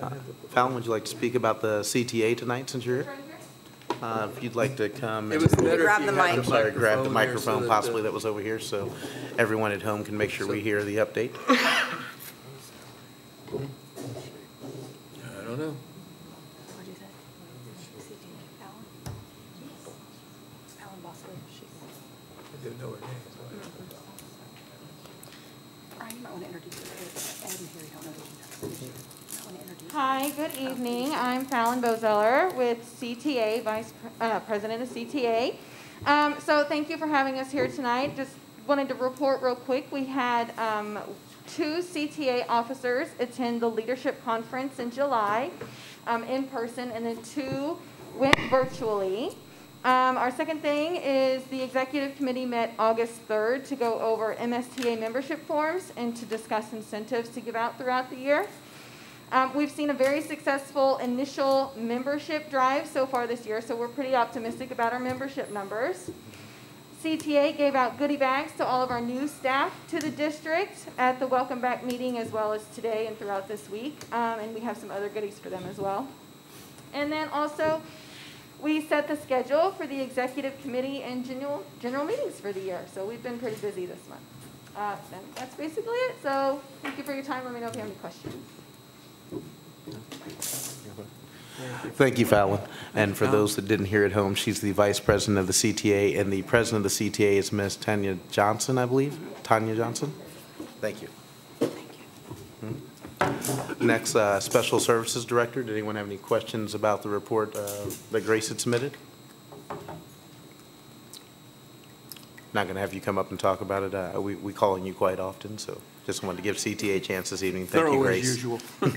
uh, Fallon, would you like to speak about the CTA tonight since you're here? Uh, If you'd like to come. It and- was better if Grab you the had mic. I'm sorry, grab the there so microphone that, possibly that was over here, so everyone at home can make sure we hear the update. I don't know. What'd you? Alan? Alan Bosley. I didn't know her name. Brian, you might want to introduce yourself. Ed and Harry don't know who you are. You might want to introduce Hi, good evening. I'm Fallon Bozeller with CTA, Vice Pre- uh, President of CTA. Um, So thank you for having us here tonight. Just wanted to report real quick. We had um, two CTA officers attend the leadership conference in July um, in person, and then two went virtually. Um, Our second thing is the executive committee met August 3rd to go over MSTA membership forms and to discuss incentives to give out throughout the year. Um, we've seen a very successful initial membership drive so far this year, so we're pretty optimistic about our membership numbers. CTA gave out goodie bags to all of our new staff to the district at the welcome back meeting as well as today and throughout this week, um, and we have some other goodies for them as well. And then also, we set the schedule for the executive committee and general, general meetings for the year, so we've been pretty busy this month. Uh, and that's basically it, so thank you for your time, let me know if you have any questions. Thank you, Fallon. And for those that didn't hear at home, she's the Vice President of the CTA, and the President of the CTA is Ms. Tanya Johnson, I believe? Tanya Johnson? Thank you. Thank you. Hmm. Next, uh, Special Services Director, did anyone have any questions about the report uh, that Grace had submitted? Not going to have you come up and talk about it. Uh, We we call on you quite often, so just wanted to give CTA a chance this evening. Thank you, Thorough Grace. as usual.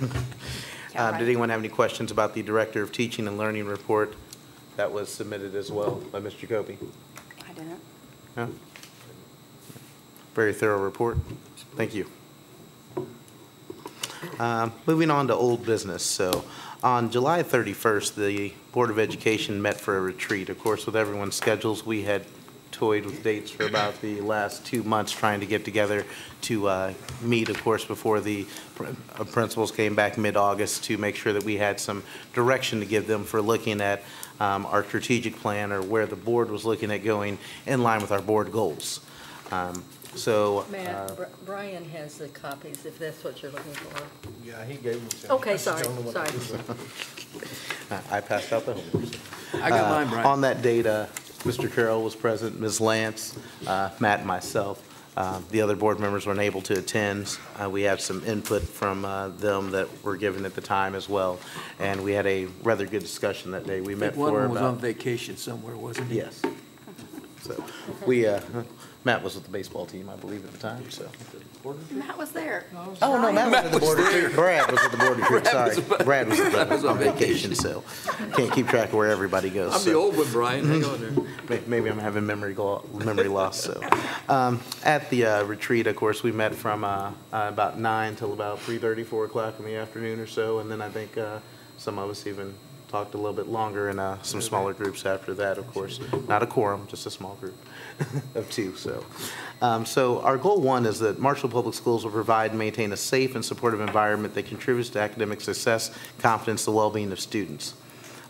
Uh, Did anyone have any questions about the Director of Teaching and Learning report that was submitted as well by Ms. Jacoby? I didn't. No? Very thorough report. Thank you. Um, Moving on to old business. So on July 31st, the Board of Education met for a retreat. Of course, with everyone's schedules, we had toyed with dates for about the last two months trying to get together to uh, meet, of course, before the pr- uh, principals came back mid-August to make sure that we had some direction to give them for looking at um, our strategic plan or where the board was looking at going in line with our board goals. Um, So. uh, Matt, Br- Brian has the copies, if that's what you're looking for. Yeah, he gave me some. Okay, I sorry, don't know what sorry. to do with it. I passed out the homework. I got mine, Uh, Brian. On that date, uh, Mr. Carroll was present, Ms. Lance, uh, Matt, and myself. uh, the other board members weren't able to attend. Uh, We had some input from uh, them that were given at the time as well, and we had a rather good discussion that day. We met one for them was on vacation somewhere, wasn't he? yes. So, we, uh, Matt was with the baseball team, I believe, at the time, so. Matt was there. Oh, no, Matt was at the board retreat. Brad was at the board retreat, sorry. Brad was at was the- on on vacation, so can't keep track of where everybody goes. I'm the so. old one, Brian, hang on there. May- Maybe I'm having memory go, memory loss, so. Um, At the uh, retreat, of course, we met from uh, uh, about nine till about 3:30, 4 o'clock in the afternoon or so, and then I think uh, some of us even talked a little bit longer in uh, some smaller groups after that, of course. Not a quorum, just a small group of two, so. Um, So our goal one is that Marshall Public Schools will provide and maintain a safe and supportive environment that contributes to academic success, confidence, and well-being of students.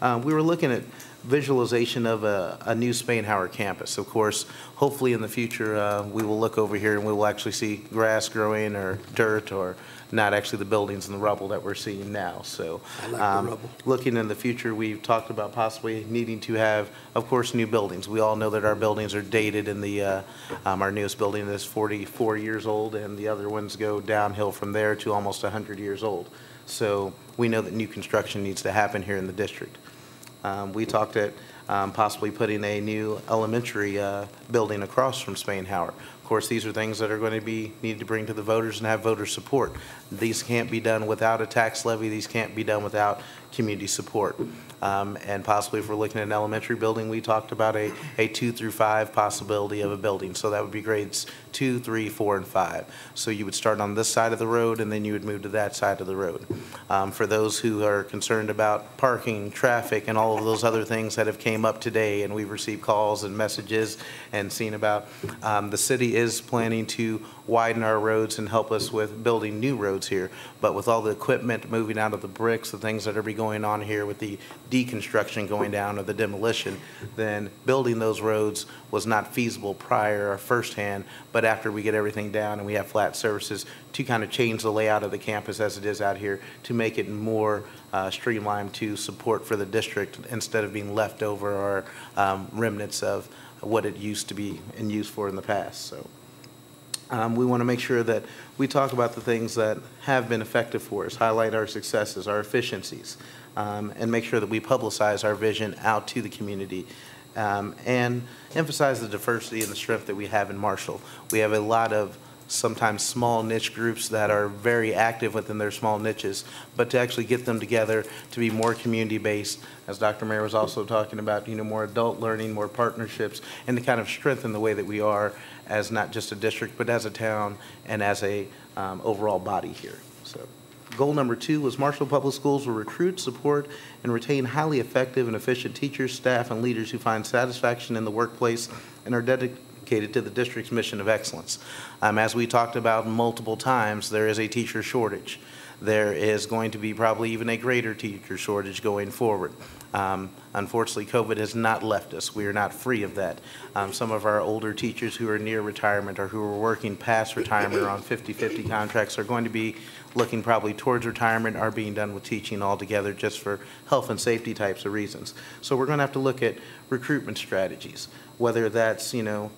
Uh, We were looking at visualization of a, a new Spainhauer campus. Of course, hopefully in the future, uh, we will look over here and we will actually see grass growing or dirt or not actually the buildings and the rubble that we're seeing now. So, like um, looking in the future, we've talked about possibly needing to have, of course, new buildings. We all know that our buildings are dated in the, uh, um, our newest building is 44 years old and the other ones go downhill from there to almost 100 years old. So we know that new construction needs to happen here in the district. Um, We talked at um, possibly putting a new elementary uh, building across from Spainhauer. Of course, these are things that are going to be, needed to bring to the voters and have voter support. These can't be done without a tax levy, these can't be done without community support. Um, And possibly if we're looking at an elementary building, we talked about a, a two through five possibility of a building. So that would be grades two, three, four, and five. So you would start on this side of the road, and then you would move to that side of the road. Um, For those who are concerned about parking, traffic, and all of those other things that have came up today, and we've received calls and messages and seen about, um, the city is planning to widen our roads and help us with building new roads here. But with all the equipment moving out of the bricks, the things that are be going on here with the deconstruction going down or the demolition, then building those roads was not feasible prior or firsthand, but after we get everything down and we have flat surfaces, to kind of change the layout of the campus as it is out here, to make it more uh, streamlined to support for the district instead of being left over or um, remnants of what it used to be and used for in the past, so. Um, We want to make sure that we talk about the things that have been effective for us, highlight our successes, our efficiencies, um, and make sure that we publicize our vision out to the community, um, and emphasize the diversity and the strength that we have in Marshall. We have a lot of sometimes small niche groups that are very active within their small niches, but to actually get them together to be more community-based, as Dr. Mayer was also talking about, you know, more adult learning, more partnerships, and to kind of strengthen the way that we are as not just a district, but as a town and as a um, overall body here. So, goal number two was Marshall Public Schools will recruit, support, and retain highly effective and efficient teachers, staff, and leaders who find satisfaction in the workplace and are dedicated to the district's mission of excellence. Um, As we talked about multiple times, there is a teacher shortage. There is going to be probably even a greater teacher shortage going forward. Um, Unfortunately, COVID has not left us. We are not free of that. Um, Some of our older teachers who are near retirement or who are working past retirement or on 50/50 contracts are going to be looking probably towards retirement or being done with teaching altogether just for health and safety types of reasons. So we're going to have to look at recruitment strategies, whether that's, you know,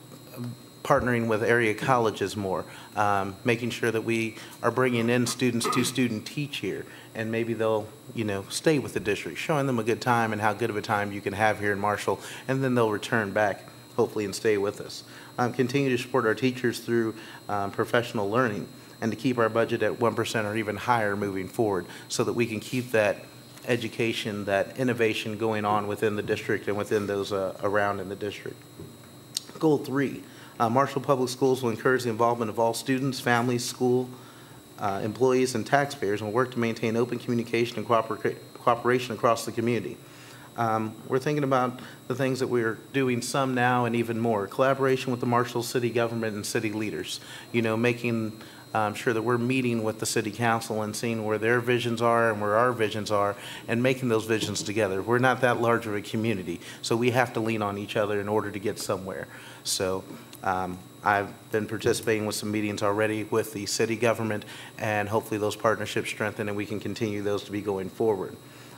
partnering with area colleges more, um, making sure that we are bringing in students to student teach here, and maybe they'll, you know, stay with the district, showing them a good time and how good of a time you can have here in Marshall, and then they'll return back, hopefully, and stay with us. Um, Continue to support our teachers through um, professional learning, and to keep our budget at 1% or even higher moving forward, so that we can keep that education, that innovation going on within the district and within those uh, around in the district. Goal three, uh, Marshall Public Schools will encourage the involvement of all students, families, school uh, employees, and taxpayers, and work to maintain open communication and coopera- cooperation across the community. Um, We're thinking about the things that we're doing some now and even more. Collaboration with the Marshall City government and city leaders. You know, making um, sure that we're meeting with the city council and seeing where their visions are and where our visions are and making those visions together. We're not that large of a community, so we have to lean on each other in order to get somewhere. So um, I've been participating with some meetings already with the city government, and hopefully those partnerships strengthen and we can continue those to be going forward.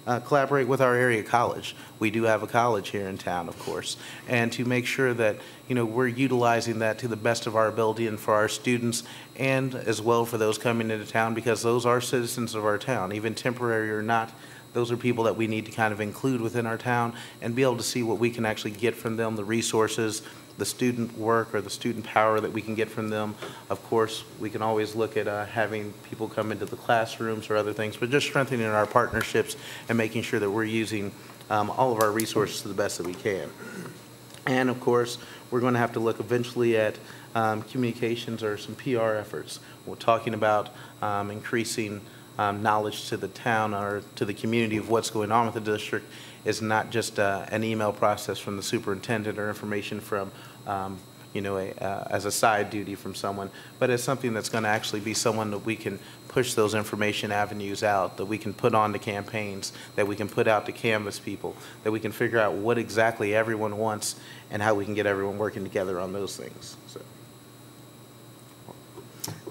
Uh, collaborate with our area college. We do have a college here in town, of course, and to make sure that, you know, we're utilizing that to the best of our ability and for our students and as well for those coming into town because those are citizens of our town, even temporary or not. Those are people that we need to kind of include within our town and be able to see what we can actually get from them, the resources, the student work or the student power that we can get from them. Of course, we can always look at uh, having people come into the classrooms or other things, but just strengthening our partnerships and making sure that we're using um, all of our resources to the best that we can. And of course, we're going to have to look eventually at um, communications or some PR efforts. We're talking about um, increasing um, knowledge to the town or to the community of what's going on with the district is not just uh, an email process from the superintendent or information from, um, you know, a, uh, as a side duty from someone, but as something that's going to actually be someone that we can push those information avenues out, that we can put on to campaigns, that we can put out to canvas people, that we can figure out what exactly everyone wants and how we can get everyone working together on those things. So.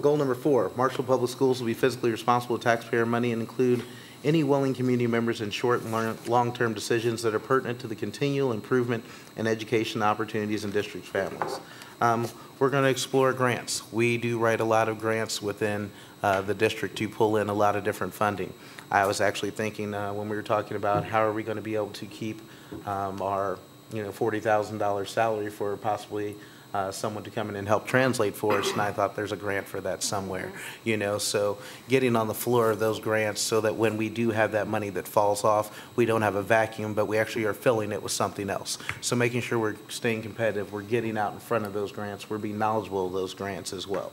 Goal number four, Marshall Public Schools will be fiscally responsible with taxpayer money and include any willing community members in short and long-term decisions that are pertinent to the continual improvement and education opportunities in district families. Um, We're going to explore grants. We do write a lot of grants within uh, the district to pull in a lot of different funding. I was actually thinking, uh, when we were talking about how are we going to be able to keep um, our, you know, $40,000 salary for possibly uh, someone to come in and help translate for us, and I thought there's a grant for that somewhere, you know, so getting on the floor of those grants so that when we do have that money that falls off, we don't have a vacuum, but we actually are filling it with something else. So making sure we're staying competitive, we're getting out in front of those grants, we're being knowledgeable of those grants as well.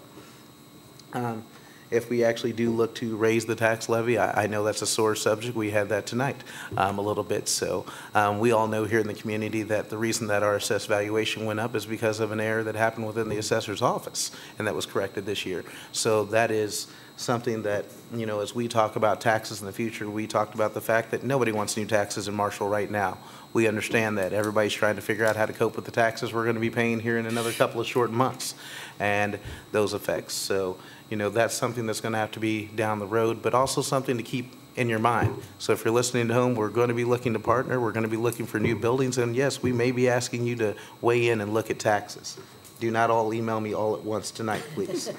Um, If we actually do look to raise the tax levy, I, I know that's a sore subject. We had that tonight um, a little bit. So um, we all know here in the community that the reason that our assessed valuation went up is because of an error that happened within the assessor's office, and that was corrected this year. So that is something that, you know, as we talk about taxes in the future, we talked about the fact that nobody wants new taxes in Marshall right now. We understand that. Everybody's trying to figure out how to cope with the taxes we're going to be paying here in another couple of short months and those effects. So, you know, that's something that's going to have to be down the road, but also something to keep in your mind. So if you're listening at home, we're going to be looking to partner, we're going to be looking for new buildings, and yes, we may be asking you to weigh in and look at taxes. Do not all email me all at once tonight, please.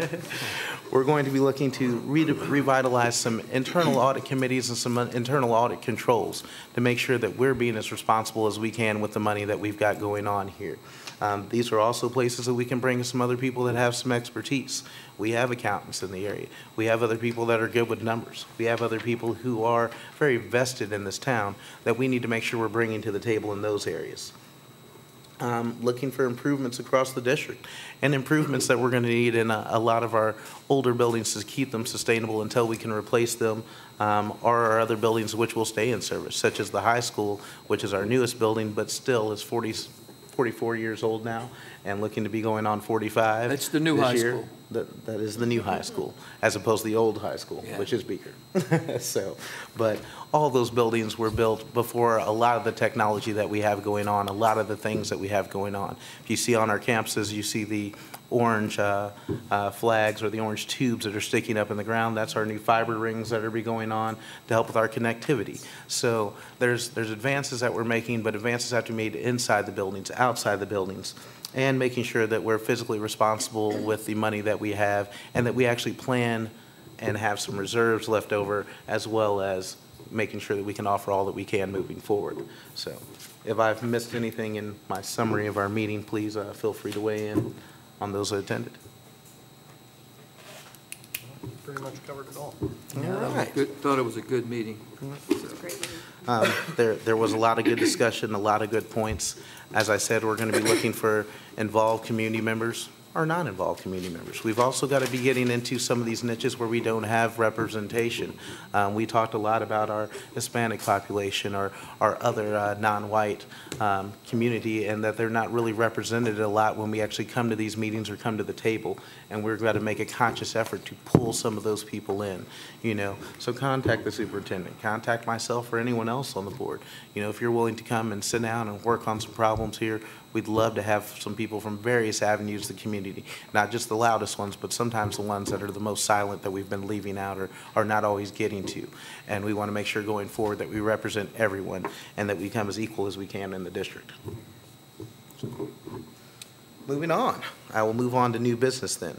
We're going to be looking to re- revitalize some internal audit committees and some internal audit controls to make sure that we're being as responsible as we can with the money that we've got going on here. Um, These are also places that we can bring some other people that have some expertise. We have accountants in the area. We have other people that are good with numbers. We have other people who are very vested in this town that we need to make sure we're bringing to the table in those areas um, looking for improvements across the district and improvements that we're going to need in a, a lot of our older buildings to keep them sustainable until we can replace them um, or our other buildings which will stay in service, such as the high school, which is our newest building, but still is 40, 44 years old now and looking to be going on 45. That's the new this high year. school. That, that is the new high school, as opposed to the old high school, Yeah. which is Bueker. So, but all those buildings were built before a lot of the technology that we have going on, a lot of the things that we have going on. If you see on our campuses, you see the orange uh, uh, flags or the orange tubes that are sticking up in the ground. That's our new fiber rings that are be going on to help with our connectivity. So there's, there's advances that we're making, but advances have to be made inside the buildings, outside the buildings, and making sure that we're physically responsible with the money that we have and that we actually plan and have some reserves left over, as well as making sure that we can offer all that we can moving forward. So if I've missed anything in my summary of our meeting, please uh, feel free to weigh in on those that attended. Pretty much covered it all. All right. Good, thought it was a good meeting. Um, There, there was a lot of good discussion, a lot of good points. As I said, we're going to be looking for involved community members or non-involved community members. We've also got to be getting into some of these niches where we don't have representation. Um, We talked a lot about our Hispanic population or our other uh, non-white um, community, and that they're not really represented a lot when we actually come to these meetings or come to the table. And we're going to make a conscious effort to pull some of those people in, you know? So contact the superintendent, contact myself or anyone else on the board. You know, if you're willing to come and sit down and work on some problems here, we'd love to have some people from various avenues of the community community. Not just the loudest ones, but sometimes the ones that are the most silent that we've been leaving out or are not always getting to. And we want to make sure going forward that we represent everyone and that we come as equal as we can in the district. Moving on, I will move on to new business then.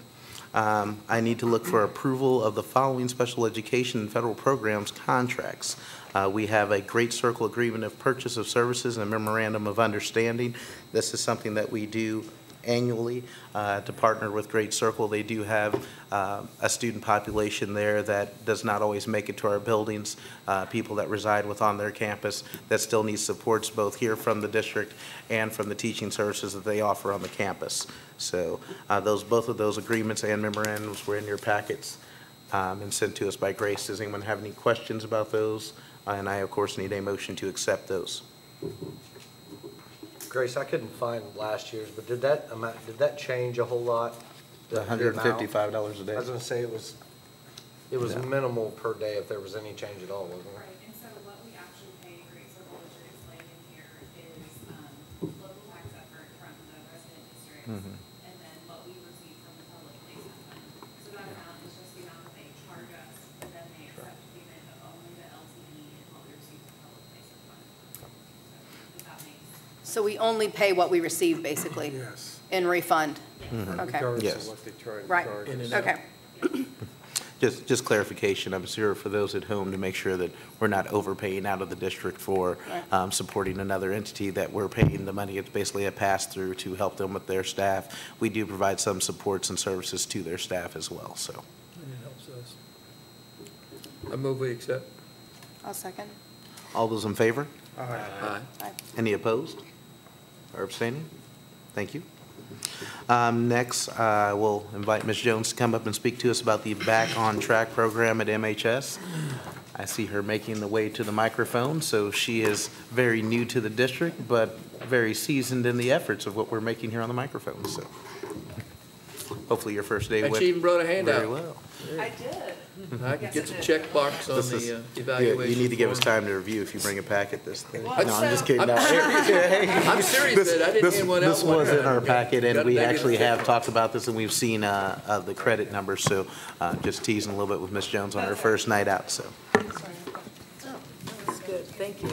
Um, I need to look for approval of the following special education and federal programs contracts. Uh, We have a Great Circle Agreement of Purchase of Services and a Memorandum of Understanding. This is something that we do annually uh, to partner with Great Circle. They do have uh, a student population there that does not always make it to our buildings, uh, people that reside within their campus that still need supports both here from the district and from the teaching services that they offer on the campus. So uh, those, both of those agreements and memorandums were in your packets um, and sent to us by Grace. Does anyone have any questions about those? And I, of course, need a motion to accept those. Grace, I couldn't find last year's, but did that amount, did that change a whole lot? The The hundred and amount? fifty-five dollars a I day. I was gonna say it was, it was Yeah. minimal per day if there was any change at all, wasn't it? Right, and so what we actually pay Great Circle, which are explained in here, is, um, local tax effort from the resident districts, Mhm. and then what we receive from the public placement fund. So that amount is just the amount that they charge us, and then they accept payment of only the LTE and what we receive from the public placement fund. So, If that makes So we only pay what we receive, basically, Yes. in refund? Mhm. Okay, Regardless Yes. of what they try to Right. charge In us. okay. Just, just clarification, I'm sure for those at home to make sure that we're not overpaying out of the district for Right. um, supporting another entity, that we're paying the money, it's basically a pass-through to help them with their staff. We do provide some supports and services to their staff as well, so. And it helps us. I move we accept. I'll second. All those in favor? Aye. Aye. Any opposed or abstaining? Thank you. Um, Next, I will invite Ms. Jones to come up and speak to us about the Back on Track program at MHS. I see her making the way to the microphone, so she is very new to the district, but very seasoned in the efforts of what we're making here on the microphone, so. Hopefully your first day And went she even brought a handout. very well. I did. I can get the check box on This is- the uh, Yeah, evaluation. You need to give us form. time to review if you bring a packet this thing. No, What? I'm just kidding. I'm No. serious. I'm serious, This- Ed. I didn't this- hand one out This one was in time. our packet, and Got we maybe actually have one. talked about this, and we've seen uh, uh, the credit numbers, so uh, just teasing a little bit with Ms. Jones on her first night out, so. That's good, thank you.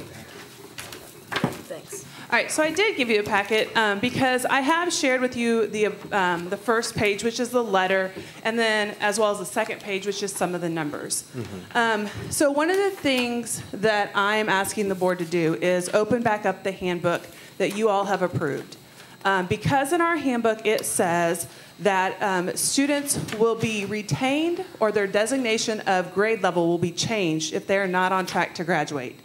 Thanks. All right, so I did give you a packet um, because I have shared with you the, um, the first page, which is the letter, and then as well as the second page, which is some of the numbers. Um, so one of the things that I'm asking the board to do is open back up the handbook that you all have approved. Um, because in our handbook it says that um, students will be retained or their designation of grade level will be changed if they're not on track to graduate.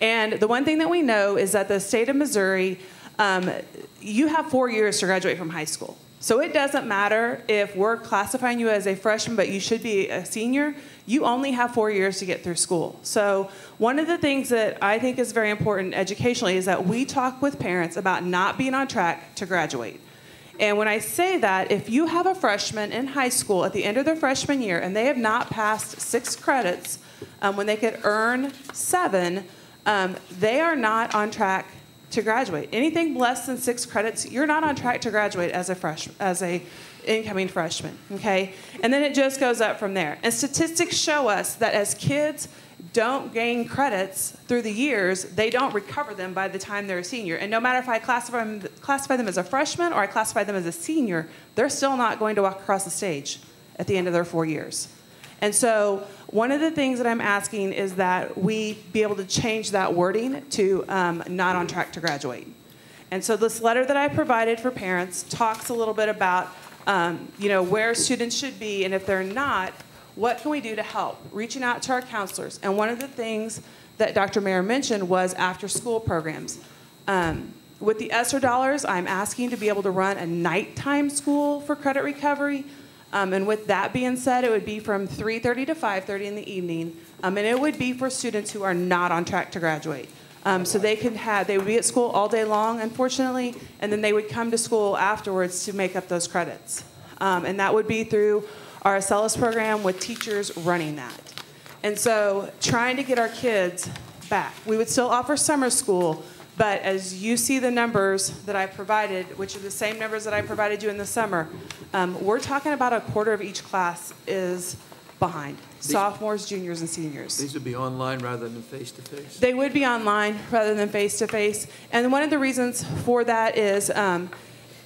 And the one thing that we know is that the state of Missouri, um, you have four years to graduate from high school. So it doesn't matter if we're classifying you as a freshman, but you should be a senior. You only have four years to get through school. So one of the things that I think is very important educationally is that we talk with parents about not being on track to graduate. And when I say that, if you have a freshman in high school at the end of their freshman year and they have not passed six credits um, when they could earn seven, um, they are not on track to graduate. Anything less than six credits, you're not on track to graduate as a fresh, as a incoming freshman. Okay, and then it just goes up from there. And statistics show us that as kids don't gain credits through the years, they don't recover them by the time they're a senior. And no matter if I classify them, classify them as a freshman or I classify them as a senior, they're still not going to walk across the stage at the end of their four years. And so, one of the things that I'm asking is that we be able to change that wording to um, not on track to graduate. And so, this letter that I provided for parents talks a little bit about, um, you know, where students should be, and if they're not, what can we do to help? Reaching out to our counselors. And one of the things that Dr. Mayer mentioned was after-school programs. Um, with the ESSER dollars, I'm asking to be able to run a nighttime school for credit recovery. Um, and with that being said, it would be from 3:30 to 5:30 in the evening, um, and it would be for students who are not on track to graduate. Um, so they could have, they would be at school all day long, unfortunately, and then they would come to school afterwards to make up those credits. Um, and that would be through our Acellus program with teachers running that. And so trying to get our kids back. We would still offer summer school, But as you see the numbers that I provided, which are the same numbers that I provided you in the summer, um, we're talking about a quarter of each class is behind, sophomores, juniors, and seniors. These would be online rather than face-to-face? They would be online rather than face-to-face. And one of the reasons for that is um,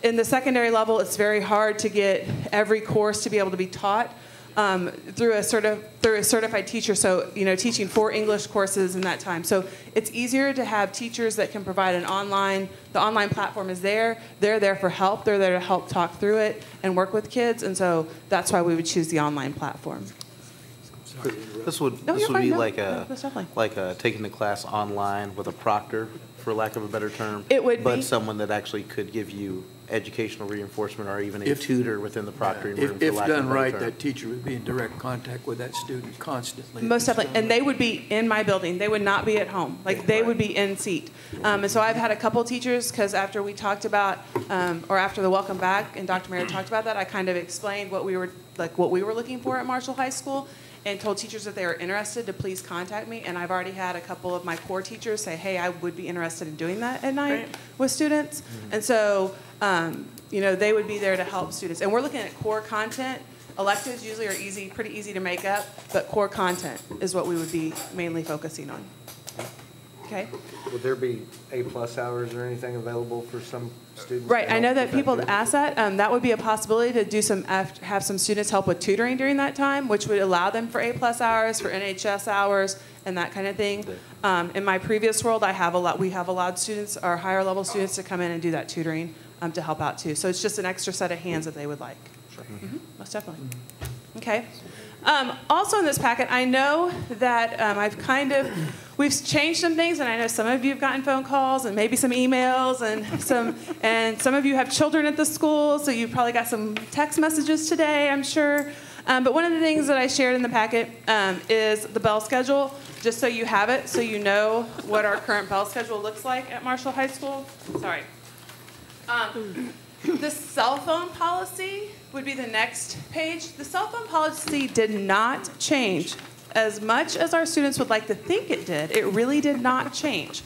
in the secondary level, it's very hard to get every course to be able to be taught um, through a sort of through a certified teacher. So you know, teaching four English courses in that time. So it's easier to have teachers that can provide an online. The online platform is there. They're there for help. They're there to help talk through it and work with kids. And so that's why we would choose the online platform. This would, No, this would be. No, like a, definitely- like a taking the class online with a proctor, for lack of a better term. It would be. But someone that actually could give you educational reinforcement or even a If- tutor within the proctoring room, If, for if lack done better right, term. that teacher would be in direct contact with that student constantly. Most definitely, and they would be in my building. They would not be at home. Like they would be in seat. Um, and so I've had a couple teachers because after we talked about, um, or after the welcome back, and Dr. Mayer talked about that, I kind of explained what we were like what we were looking for at Marshall High School, and told teachers that they were interested to please contact me. And I've already had a couple of my core teachers say, "Hey, I would be interested in doing that at night with students." And so, um, you know, they would be there to help students. And we're looking at core content. Electives usually are easy, pretty easy to make up, but core content is what we would be mainly focusing on. Okay? Would there be A-plus hours or anything available for some students? Right, I know that people ask that, um, that would be a possibility to do some, have some students help with tutoring during that time, which would allow them for A-plus hours, for NHS hours, and that kind of thing. Um, in my previous world, I have a lot, we have allowed students, our higher level students to come in and do that tutoring, um, to help out too. So it's just an extra set of hands that they would like. Mhm, Most definitely. Okay. Um, also in this packet, I know that um, I've kind of, we've changed some things, and I know some of you have gotten phone calls and maybe some emails, and some, and some of you have children at the school, so you probably got some text messages today, I'm sure. Um, but one of the things that I shared in the packet um, is the bell schedule, just so you have it, so you know what our current bell schedule looks like at Marshall High School. Sorry. Um, the cell phone policy would be the next page. The cell phone policy did not change. As much as our students would like to think it did, it really did not change.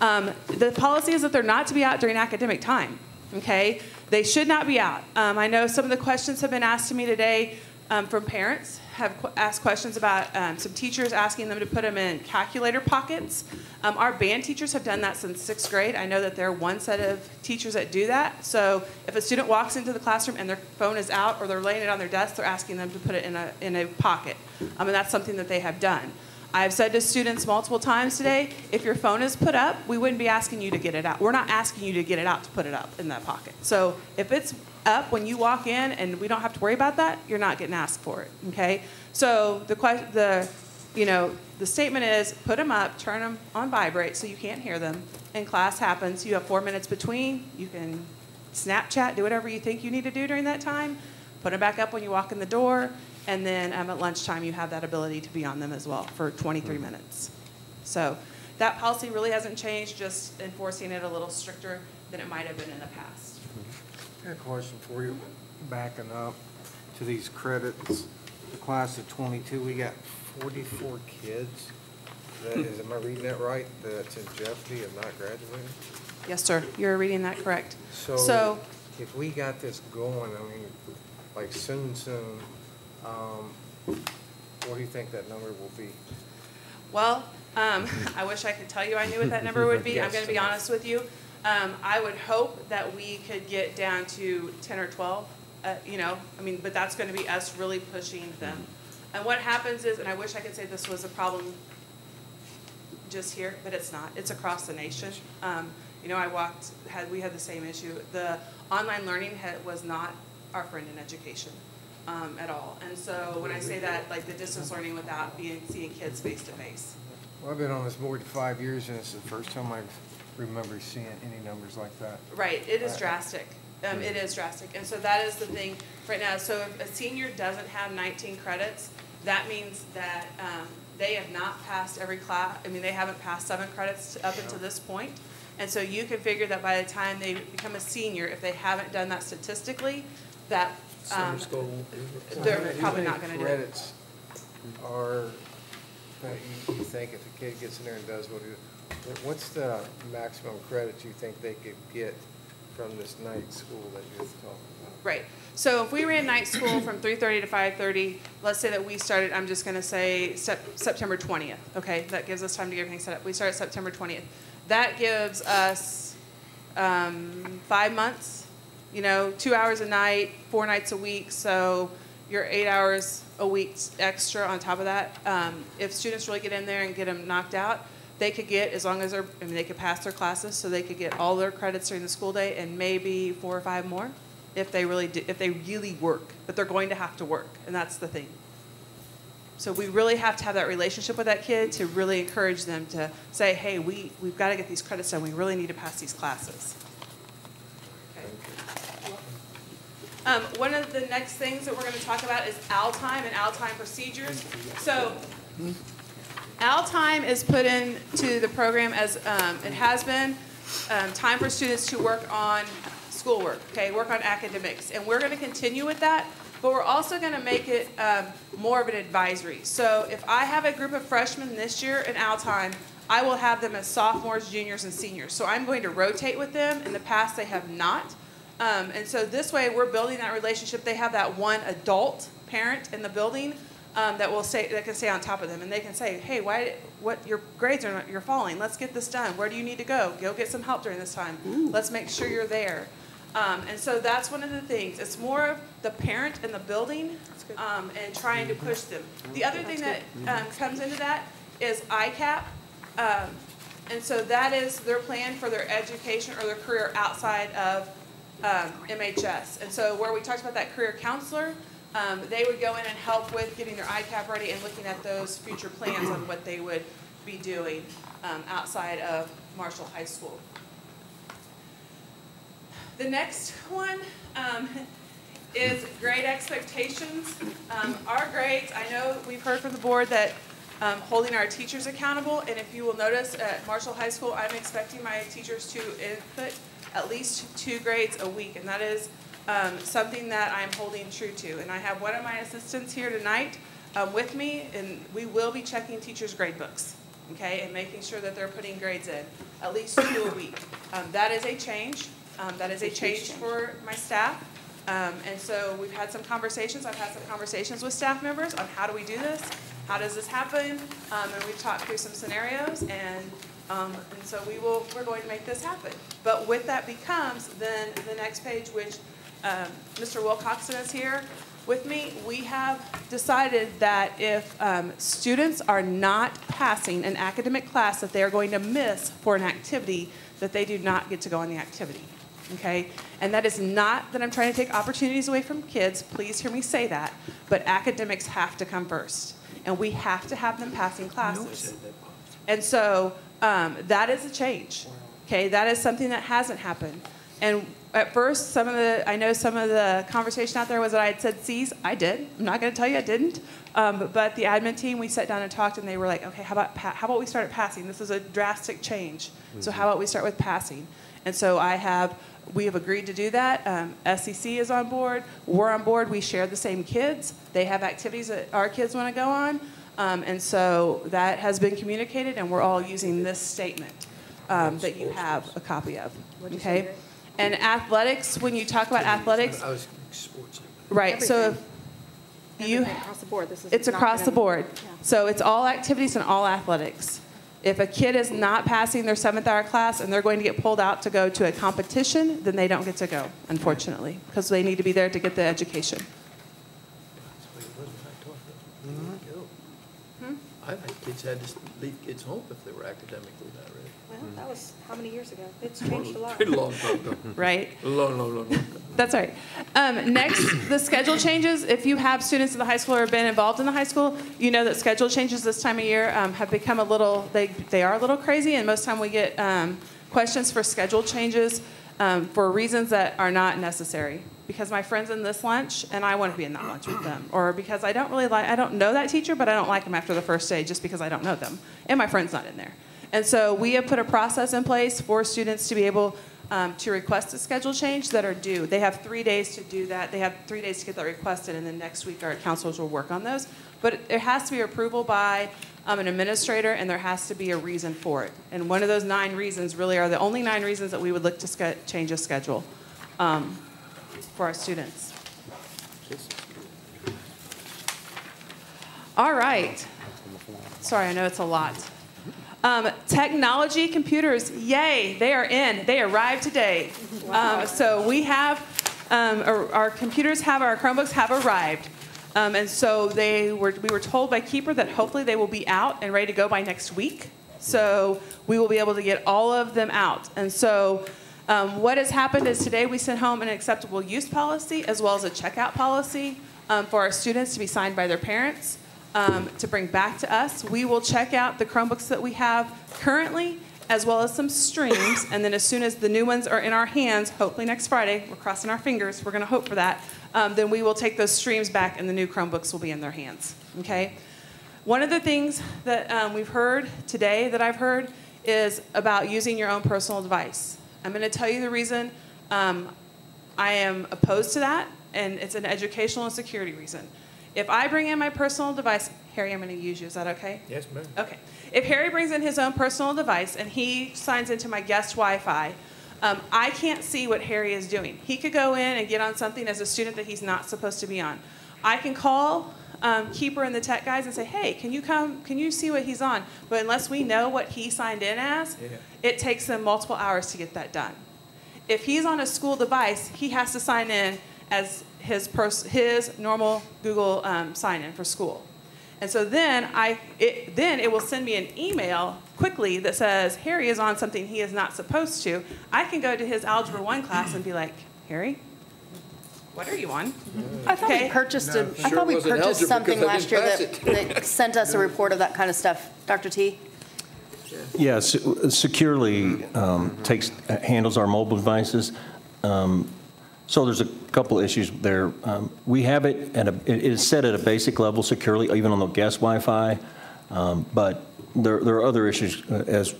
Um, the policy is that they're not to be out during academic time, okay? They should not be out. Um, I know some of the questions have been asked to me today um, from parents, have qu- asked questions about um, some teachers asking them to put them in calculator pockets. Um, our band teachers have done that since sixth grade. I know that there are one set of teachers that do that. So if a student walks into the classroom and their phone is out or they're laying it on their desk, they're asking them to put it in a, in a pocket. Um, and that's something that they have done. I've said to students multiple times today, if your phone is put up, we wouldn't be asking you to get it out. We're not asking you to get it out to put it up in that pocket. So if it's up when you walk in and we don't have to worry about that, you're not getting asked for it, okay? So the question, the, you know, the statement is put them up, turn them on vibrate so you can't hear them. And class happens, you have four minutes between, you can Snapchat, do whatever you think you need to do during that time. Put them back up when you walk in the door, and then um, at lunchtime you have that ability to be on them as well for 23 minutes. So that policy really hasn't changed, just enforcing it a little stricter than it might have been in the past. A question for you, backing up to these credits. The class of twenty-two, we got forty-four kids. That is, am I reading that right? That's in jeopardy of not graduating? Yes, sir, you're reading that correct. So So, if we got this going, I mean, like soon, soon, um, what do you think that number will be? well, um, I wish I could tell you I knew what that number would be. I'm Yes. going to be honest with you. Um, I would hope that we could get down to 10 or 12, uh, you know, I mean, but that's going to be us really pushing them. And what happens is, and I wish I could say this was a problem just here, but it's not. It's across the nation. Um, you know, I walked, had, we had the same issue. The online learning had, was not our friend in education um, at all. And so when I say that, like the distance learning without being, seeing kids face to face. Well, I've been on this board five years, and it's the first time I remember seeing any numbers like that. Right, it is drastic. Um, it is drastic. And so that is the thing right now. So if a senior doesn't have 19 credits, that means that um, they have not passed every class. I mean, they haven't passed seven credits up until this point. And so you can figure that by the time they become a senior, if they haven't done that statistically, that um, they're probably not going to do it. Credits are, that you, you think if a kid gets in there and does what he, What's the maximum credit you think they could get from this night school that you're talking about? Right. So if we ran night school from 3:30 to 5:30, let's say that we started, I'm just going to say Sep- September 20th, okay? That gives us time to get everything set up. We start September 20th. That gives us um, five months, you know, two hours a night, four nights a week, so you're eight hours a week extra on top of that. Um, If students really get in there and get them knocked out, they could get, as long as they're, I mean, they could pass their classes, so they could get all their credits during the school day and maybe four or five more if they really, do- if they really work. But they're going to have to work, and that's the thing. So we really have to have that relationship with that kid to really encourage them to say, hey, we, we've got to get these credits done. We really need to pass these classes. Um, one of the next things that we're going to talk about is AL time and AL time procedures. So AL time is put into the program as um, it has been um, time for students to work on schoolwork, okay, work on academics, and we're going to continue with that. But we're also going to make it um, more of an advisory. So if I have a group of freshmen this year in AL time, I will have them as sophomores, juniors, and seniors. So I'm going to rotate with them. In the past, they have not. Um, and so this way, we're building that relationship. They have that one adult parent in the building um, that will say that can stay on top of them, and they can say, "Hey, why? What your grades are? You're falling. Let's get this done. Where do you need to go? Go get some help during this time. Let's make sure you're there." Um, and so that's one of the things. It's more of the parent and the building um, and trying to push them. The other thing that um, comes into that is ICAP. Um, and so that is their plan for their education or their career outside of um, MHS. And so where we talked about that career counselor, um, they would go in and help with getting their ICAP ready and looking at those future plans on what they would be doing um, outside of Marshall High School. The next one um, is grade expectations. Um, our grades, I know we've heard from the board that um, holding our teachers accountable, and if you will notice at Marshall High School, I'm expecting my teachers to input at least two grades a week, and that is um, something that I'm holding true to. And I have one of my assistants here tonight um, with me, and we will be checking teachers' grade books, okay, and making sure that they're putting grades in, at least two a week. Um, that is a change. Um, that is a change for my staff. Um, and so we've had some conversations. I've had some conversations with staff members on how do we do this? How does this happen? Um, and we've talked through some scenarios and um, and so we will, we're going to make this happen. But with that becomes then the next page, which um, Mr. Wilcoxon is here with me. We have decided that if um, students are not passing an academic class that they are going to miss for an activity, that they do not get to go on the activity. Okay? And that is not that I'm trying to take opportunities away from kids. Please hear me say that. But academics have to come first. And we have to have them passing classes. And so um, that is a change. Okay, that is something that hasn't happened. And at first, some of the I know some of the conversation out there was that I had said C's. I did. I'm not going to tell you I didn't. Um, but the admin team, we sat down and talked, and they were like, okay, how about pa- how about we start at passing? This is a drastic change. So how about we start with passing? And so I have. We have agreed to do that. Um, SEC is on board. We're on board. We share the same kids. They have activities that our kids want to go on. Um, and so that has been communicated, and we're all using this statement um, that you have a copy of. Okay? And athletics, when you talk about athletics, I was sports. right, so if you across the board. This is it's across the gonna- board. Yeah. So it's all activities and all athletics. If a kid is not passing their seventh hour class and they're going to get pulled out to go to a competition, then they don't get to go, unfortunately, because they need to be there to get the education. Hmm? I think kids had to leave kids home if they were academically not ready. Well, that was how many years ago? It's changed a lot. Pretty long time ago. Right? Long, long, long, long. That's right. Um, next, the schedule changes. If you have students in the high school or have been involved in the high school, you know that schedule changes this time of year um, have become a little, they, they are a little crazy, and most time we get um, questions for schedule changes um, for reasons that are not necessary. Because my friend's in this lunch and I want to be in that lunch with them. Or because I don't really like, I don't know that teacher, but I don't like them after the first day just because I don't know them. And my friend's not in there. And so we have put a process in place for students to be able um, to request a schedule change that are due. They have three days to do that. They have three days to get that requested, and then next week our counselors will work on those. But it has to be approval by um, an administrator, and there has to be a reason for it. And one of those nine reasons really are the only nine reasons that we would look to change a schedule um, for our students. All right. Sorry, I know it's a lot. Um, technology computers, yay, they are in. They arrived today. Um, so we have, um, our, our computers have, our Chromebooks have arrived. Um, and so they were, we were told by Keeper that hopefully they will be out and ready to go by next week. So we will be able to get all of them out. And so um, what has happened is today we sent home an acceptable use policy as well as a checkout policy um, for our students to be signed by their parents um, to bring back to us. We will check out the Chromebooks that we have currently as well as some streams. And then as soon as the new ones are in our hands, hopefully next Friday, we're crossing our fingers, we're going to hope for that, um, then we will take those streams back and the new Chromebooks will be in their hands. Okay? One of the things that um, we've heard today that I've heard is about using your own personal device. I'm going to tell you the reason um, I am opposed to that, and it's an educational and security reason. If I bring in my personal device, Harry, I'm going to use you. Is that okay? Yes, ma'am. Okay. If Harry brings in his own personal device and he signs into my guest Wi-Fi, um, I can't see what Harry is doing. He could go in and get on something as a student that he's not supposed to be on. I can call um, Keeper and the tech guys and say, "Hey, can you come? Can you see what he's on?" But unless we know what he signed in as, Yeah. it takes them multiple hours to get that done. If he's on a school device, he has to sign in as his pers- his normal Google um, sign in for school. And so then I it, then it will send me an email quickly that says Harry is on something he is not supposed to. I can go to his algebra one class and be like, Harry, what are you on? I thought Okay. we purchased a, I Sure thought we purchased something last year that, that sent us a report of that kind of stuff. Dr. T? Yes, Securly um, takes, handles our mobile devices. Um, So there's a couple issues there. Um, We have it at a, it is set at a basic level securely, even on the guest Wi-Fi. Um, But there, there are other issues uh, as,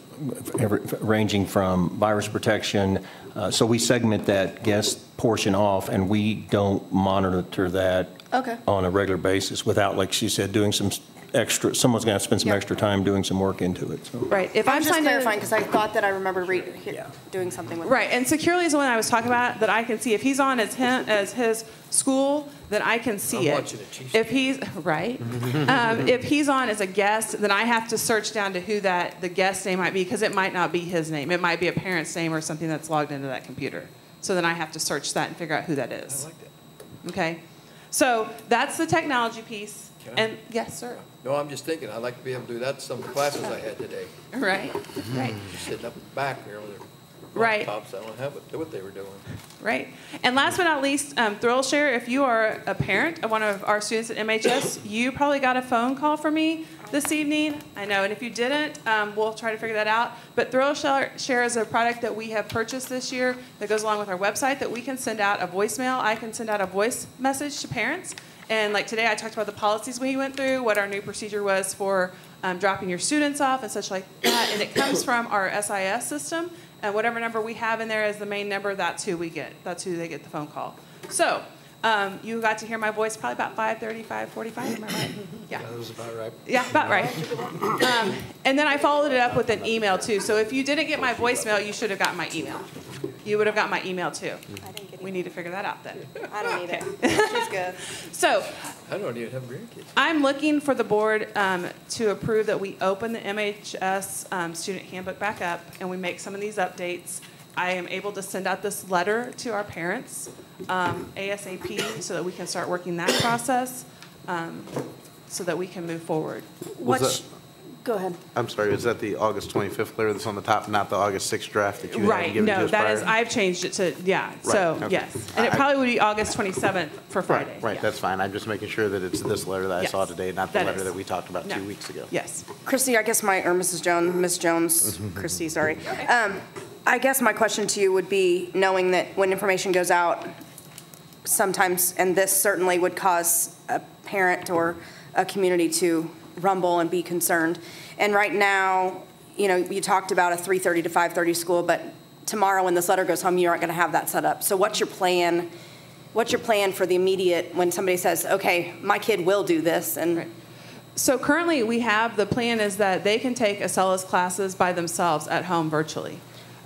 ranging from virus protection. Uh, So we segment that guest portion off, and we don't monitor that Okay. on a regular basis without, like she said, doing some extra, someone's going to spend some Yeah. extra time doing some work into it, so. Right. If I'm I'm just signed in, clarifying because I thought that I remembered re- he- doing something with right, and Securly is the one I was talking about that I can see. If he's on as him as his school, then I can see I'm it. watching it, Chief. If he's right, um, if he's on as a guest, then I have to search down to who that the guest name might be because it might not be his name. It might be a parent's name or something that's logged into that computer. So then I have to search that and figure out who that is. I like that. Okay, so that's the technology piece. Can I- And yes, sir. No, I'm just thinking, I'd like to be able to do that in some of the classes I had today. Right, right. Just Sitting up back there with their Right. laptops, I don't have what, what they were doing. Right. And last but not least, um, ThrillShare, if you are a parent of one of our students at MHS, you probably got a phone call from me this evening. I know, and if you didn't, um, we'll try to figure that out. But ThrillShare Share is a product that we have purchased this year that goes along with our website that we can send out a voicemail. I can send out a voice message to parents. And like today, I talked about the policies we went through, what our new procedure was for um, dropping your students off and such like that. And it comes from our SIS system. And whatever number we have in there as the main number, that's who we get. That's who they get the phone call. So um, you got to hear my voice probably about 5:30, 5:45. Am I right? Yeah. That was about right. Yeah, about right. Um, and then I followed it up with an email too. So if you didn't get my voicemail, you should have gotten my email. You would have got my email too. We need to figure that out then. I don't need it. She's good. So I don't even have grandkids. I'm looking for the board um, to approve that we open the MHS um, student handbook back up and we make some of these updates. I am able to send out this letter to our parents um, ASAP so that we can start working that process um, so that we can move forward. Was What's, that- go ahead. I'm sorry, is that the August 25th letter that's on the top, not the August 6th draft that you had Right, given to no, us that prior? is, I've changed it to, yeah, so, okay. yes. And it I- probably would be August 27th for Friday. Right, right, yeah. that's fine. I'm just making sure that it's this letter that I saw Yes, today, not the that letter is. that we talked about No. two weeks ago. Yes. Christy, I guess my, or Mrs. Jones, Miss Jones, Christy, sorry. Um, I guess my question to you would be, knowing that when information goes out, sometimes, and this certainly would cause a parent or a community to rumble and be concerned. And right now, you know, you talked about a 3:30 to 5:30 school, but tomorrow when this letter goes home, you aren't going to have that set up. So what's your plan? What's your plan for the immediate, when somebody says, okay, my kid will do this, and So currently, we have, the plan is that they can take Acellus classes by themselves at home virtually.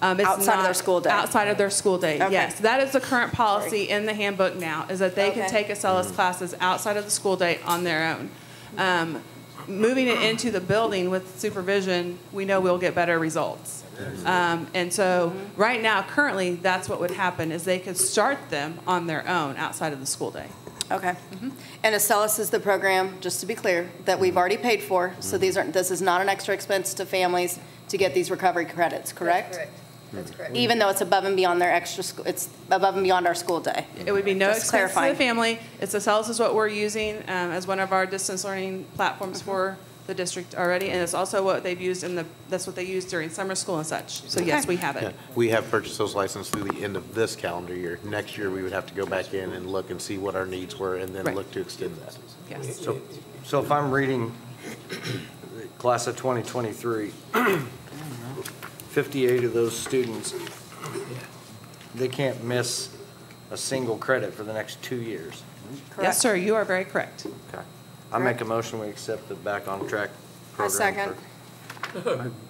Um, it's Outside of their school day? Outside of their school day, Okay. yes. That is the current policy in the handbook now, is that they can Okay. take Acellus classes outside of the school day on their own. Um, Moving it into the building with supervision, we know we'll get better results. Um, And so, right now, currently, that's what would happen, is they could start them on their own outside of the school day. Okay. And Acellus is the program, just to be clear, that we've already paid for. So these aren't, this is not an extra expense to families to get these recovery credits, correct? That's correct. Even though it's above and beyond their extra, sc- it's above and beyond our school day. It would be no Just expense to clarifying. the family. It's Acellus is what we're using um, as one of our distance learning platforms for the district already, and it's also what they've used in the, that's what they use during summer school and such. So yes, we have Yeah, it. We have purchased those licenses through the end of this calendar year. Next year, we would have to go back in and look and see what our needs were and then Right. look to extend that. Yes. So, so if I'm reading class of 2023, 58 of those students, they can't miss a single credit for the next two years. Yes, sir, you are very correct. Okay. I make a motion, we accept the Back on Track I program. second.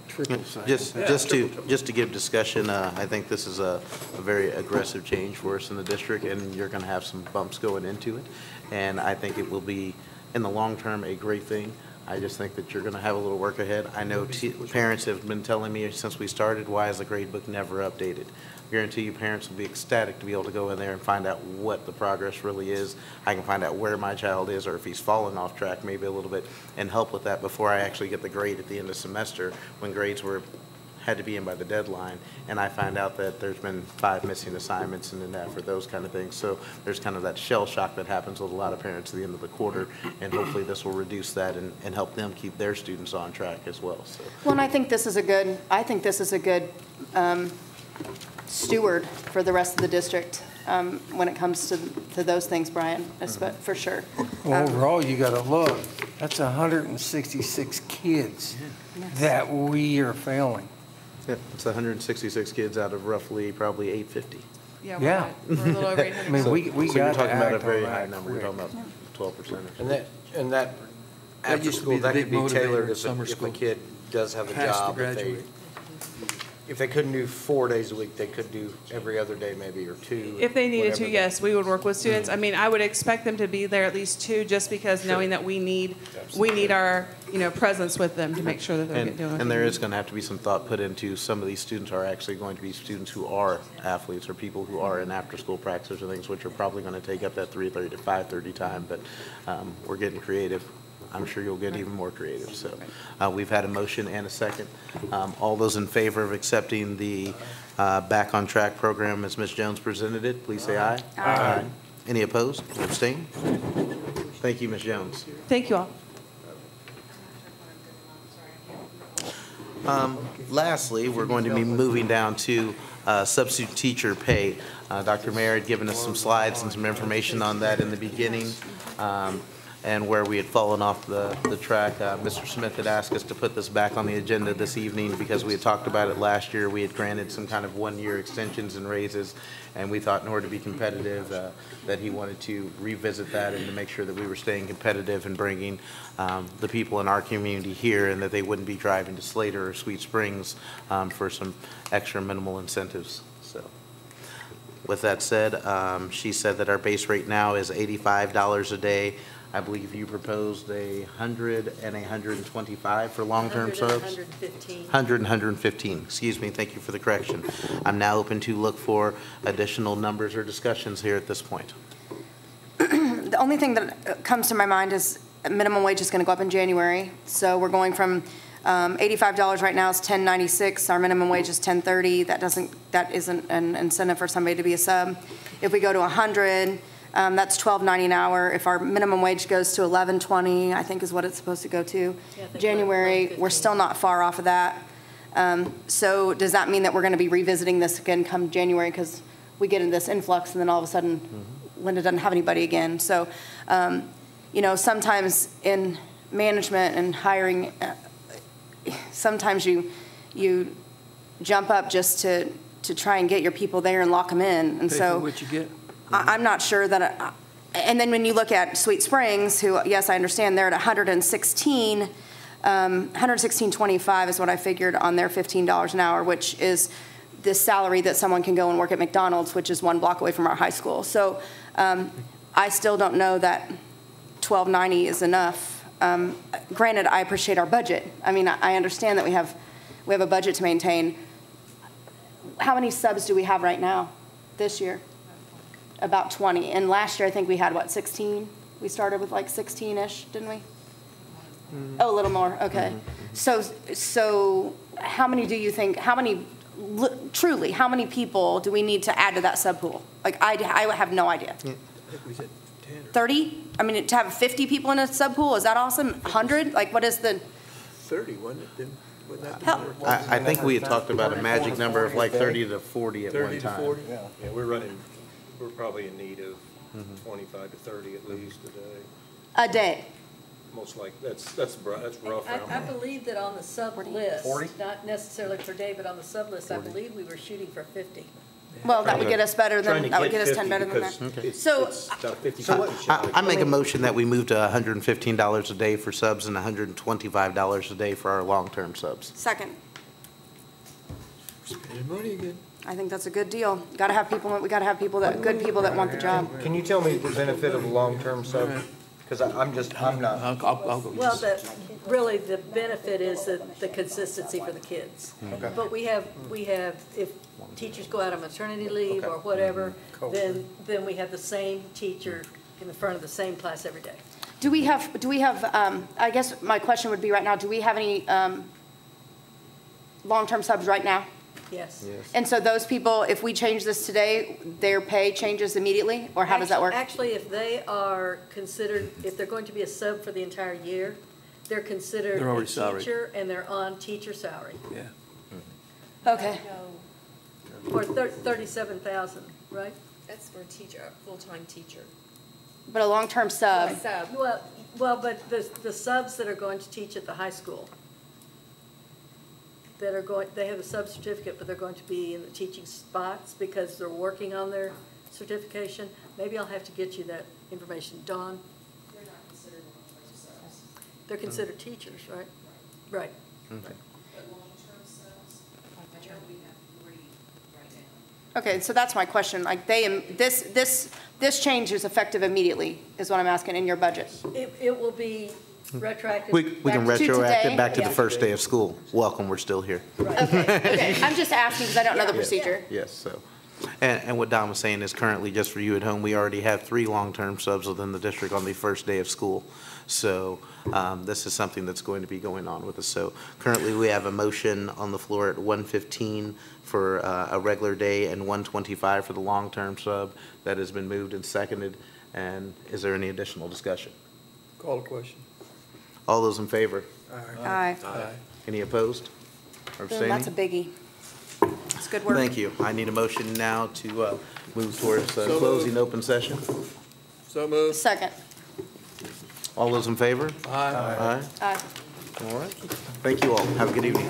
for- Just, just to, just to give discussion, uh, I think this is a, a very aggressive change for us in the district, and you're gonna have some bumps going into it. And I think it will be, in the long term, a great thing. I just think that you're gonna have a little work ahead. I know parents have been telling me since we started, why is the grade book never updated? I Guarantee you, parents will be ecstatic to be able to go in there and find out what the progress really is. I can find out where my child is, or if he's fallen off track maybe a little bit, and help with that before I actually get the grade at the end of semester, when grades were, had to be in by the deadline, and I find out that there's been five missing assignments and then that for those kind of things. So there's kind of that shell shock that happens with a lot of parents at the end of the quarter, and hopefully this will reduce that and, and help them keep their students on track as well, so. Well, and I think this is a good, I think this is a good um, steward for the rest of the district um, when it comes to, to those things, Brian, espe- for sure. Well, Um, overall, you gotta look, that's hundred and sixty-six kids that we are failing. Yeah, it's hundred and sixty-six kids out of roughly probably eight fifty. Yeah, Yeah. at- we're a little over 800. I mean, we, we So you're got to talking about a act very high that number, you're quick. talking about twelve percent or And something. that, and that, That after used to school, the that big could be motivator tailored in if, summer if a school. kid does have a Pass to job. If they, graduate. If they couldn't do four days a week, they could do every other day maybe, or two. If they needed to, yes, we would work with students. I mean, I would expect them to be there at least two, just because knowing that we need, we need our, you know, presence with them to make sure that they're And, doing. and they there need. is gonna have to be some thought put into, some of these students are actually going to be students who are athletes or people who are in after-school practices or things, which are probably gonna take up that three thirty to five thirty time, but, um, we're getting creative. I'm sure you'll get even more creative, so. Uh, we've had a motion and a second. Um, all those in favor of accepting the, uh, Back on Track program as Ms. Jones presented it, please say aye. Aye. Any opposed, abstain? Thank you, Ms. Jones. Thank you all. Um, Lastly, we're going to be moving down to uh, substitute teacher pay. Uh, Dr. Mayer had given us some slides and some information on that in the beginning, um, and where we had fallen off the the track. Uh, Mr. Smith had asked us to put this back on the agenda this evening because we had talked about it last year. We had granted some kind of one-year extensions and raises, and we thought in order to be competitive, uh, that he wanted to revisit that and to make sure that we were staying competitive and bringing um, the people in our community here and that they wouldn't be driving to Slater or Sweet Springs um, for some extra minimal incentives, so. With that said, um, she said that our base rate now is eighty-five dollars a day. I believe you proposed a hundred and a hundred and twenty-five for long-term 100 subs? 115. 100 and 115, excuse me, thank you for the correction. I'm now open to look for additional numbers or discussions here at this point. The only thing that uh, comes to my mind is minimum wage is going to go up in January. So we're going from um, $85 right now is 1096. Our minimum wage is 1030. That doesn't, that isn't an incentive for somebody to be a sub. If we go to 100, um, that's 12.90 an hour. If our minimum wage goes to 11.20, I think is what it's supposed to go to. Yeah, I we're January, we're still not far off of that. Um, So does that mean that we're going to be revisiting this again come January? Because we get in this influx and then all of a sudden Linda doesn't have anybody again. So, um, you know, sometimes in management and hiring, uh, sometimes you, you jump up just to, to try and get your people there and lock them in. And Pay so for what you get. I, I'm not sure that, I- And then when you look at Sweet Springs, who, yes, I understand, they're at 116, um, 116.25 is what I figured on their $15 an hour, which is the salary that someone can go and work at McDonald's, which is one block away from our high school. So um, I still don't know that 1290 is enough. Um, Granted, I appreciate our budget. I mean, I I understand that we have, we have a budget to maintain. How many subs do we have right now, this year? About 20. And last year, I think we had, what, 16? We started with like 16-ish, didn't we? Mm-hmm. Oh, a little more, okay. Mm-hmm. So, so how many do you think, how many, li- truly, how many people do we need to add to that sub pool? Like, I, I have no idea. I think we said ten 30? I mean, to have 50 people in a sub pool, is that awesome? 100? Like, what is the, thirty, wasn't it? Didn't- Wasn't that? the Hell- number? I, I think we had talked about a magic number of like thirty to forty at one Thirty to time. forty? Yeah. Yeah, we're running, we're probably in need of mm-hmm. twenty-five to thirty at mm-hmm. least a day. a day? Most like, that's, that's, br- that's rough. I, around I there. believe that on the sub list, Forty? not necessarily per day, but on the sub list, I believe we were shooting for 50. Well, that would get us better Trying than, to that would get us 50 10 better than because that. it's- So- It's about fifty So fifty I. I make a motion that we move to hundred and fifteen dollars a day for subs and hundred and twenty-five dollars a day for our long-term subs. Second. Spending money again. I think that's a good deal. Got to have people, we got to have people that, good people that want the job. Can you tell me the benefit of a long-term sub? Because I'm just, I'm not. I'll, I'll I'll go. Well, the, really, the benefit is the, the consistency for the kids. Okay. But we have, we have, if teachers go out on maternity leave or whatever, then, then we have the same teacher in the front of the same class every day. Do we have, do we have, um, I guess my question would be right now, do we have any, um, long-term subs right now? Yes. And so those people, if we change this today, their pay changes immediately, or how does that work? Actually, if they are considered, if they're going to be a sub for the entire year, they're considered They're a already salaried. teacher and they're on teacher salary. Yeah. Okay. For thir- thirty-seven thousand, right? That's for a teacher, a full-time teacher. But a long-term sub, Sub. Well, well, but the, the subs that are going to teach at the high school, that are going, they have a sub certificate, but they're going to be in the teaching spots because they're working on their certification. Maybe I'll have to get you that information. Dawn? They're not considered long-term subs, They're considered teachers, right? Right. but long-term subs, I know we have three right now. okay, so that's my question, like, they, this, this, this change is effective immediately, is what I'm asking, in your budget? It, it will be retroactive. We, we can Back to retroact today? it back to the Yeah. first day of school. Welcome, we're still here. Okay, okay, I'm just asking, because I don't know the Yeah. procedure. Yes, so. And, and what Don was saying is currently, just for you at home, we already have three long-term subs within the district on the first day of school. So um, this is something that's going to be going on with us. So currently, we have a motion on the floor at 115 for uh, a regular day and 125 for the long-term sub. That has been moved and seconded. And is there any additional discussion? Call the question. All those in favor? Aye. Any opposed or Boom, That's a abstaining? biggie. It's good work. Thank you. I need a motion now to uh, move towards uh, So moved. closing open session. So moved. Second. All those in favor? Aye. Aye. Aye. All right. Thank you all. Have a good evening.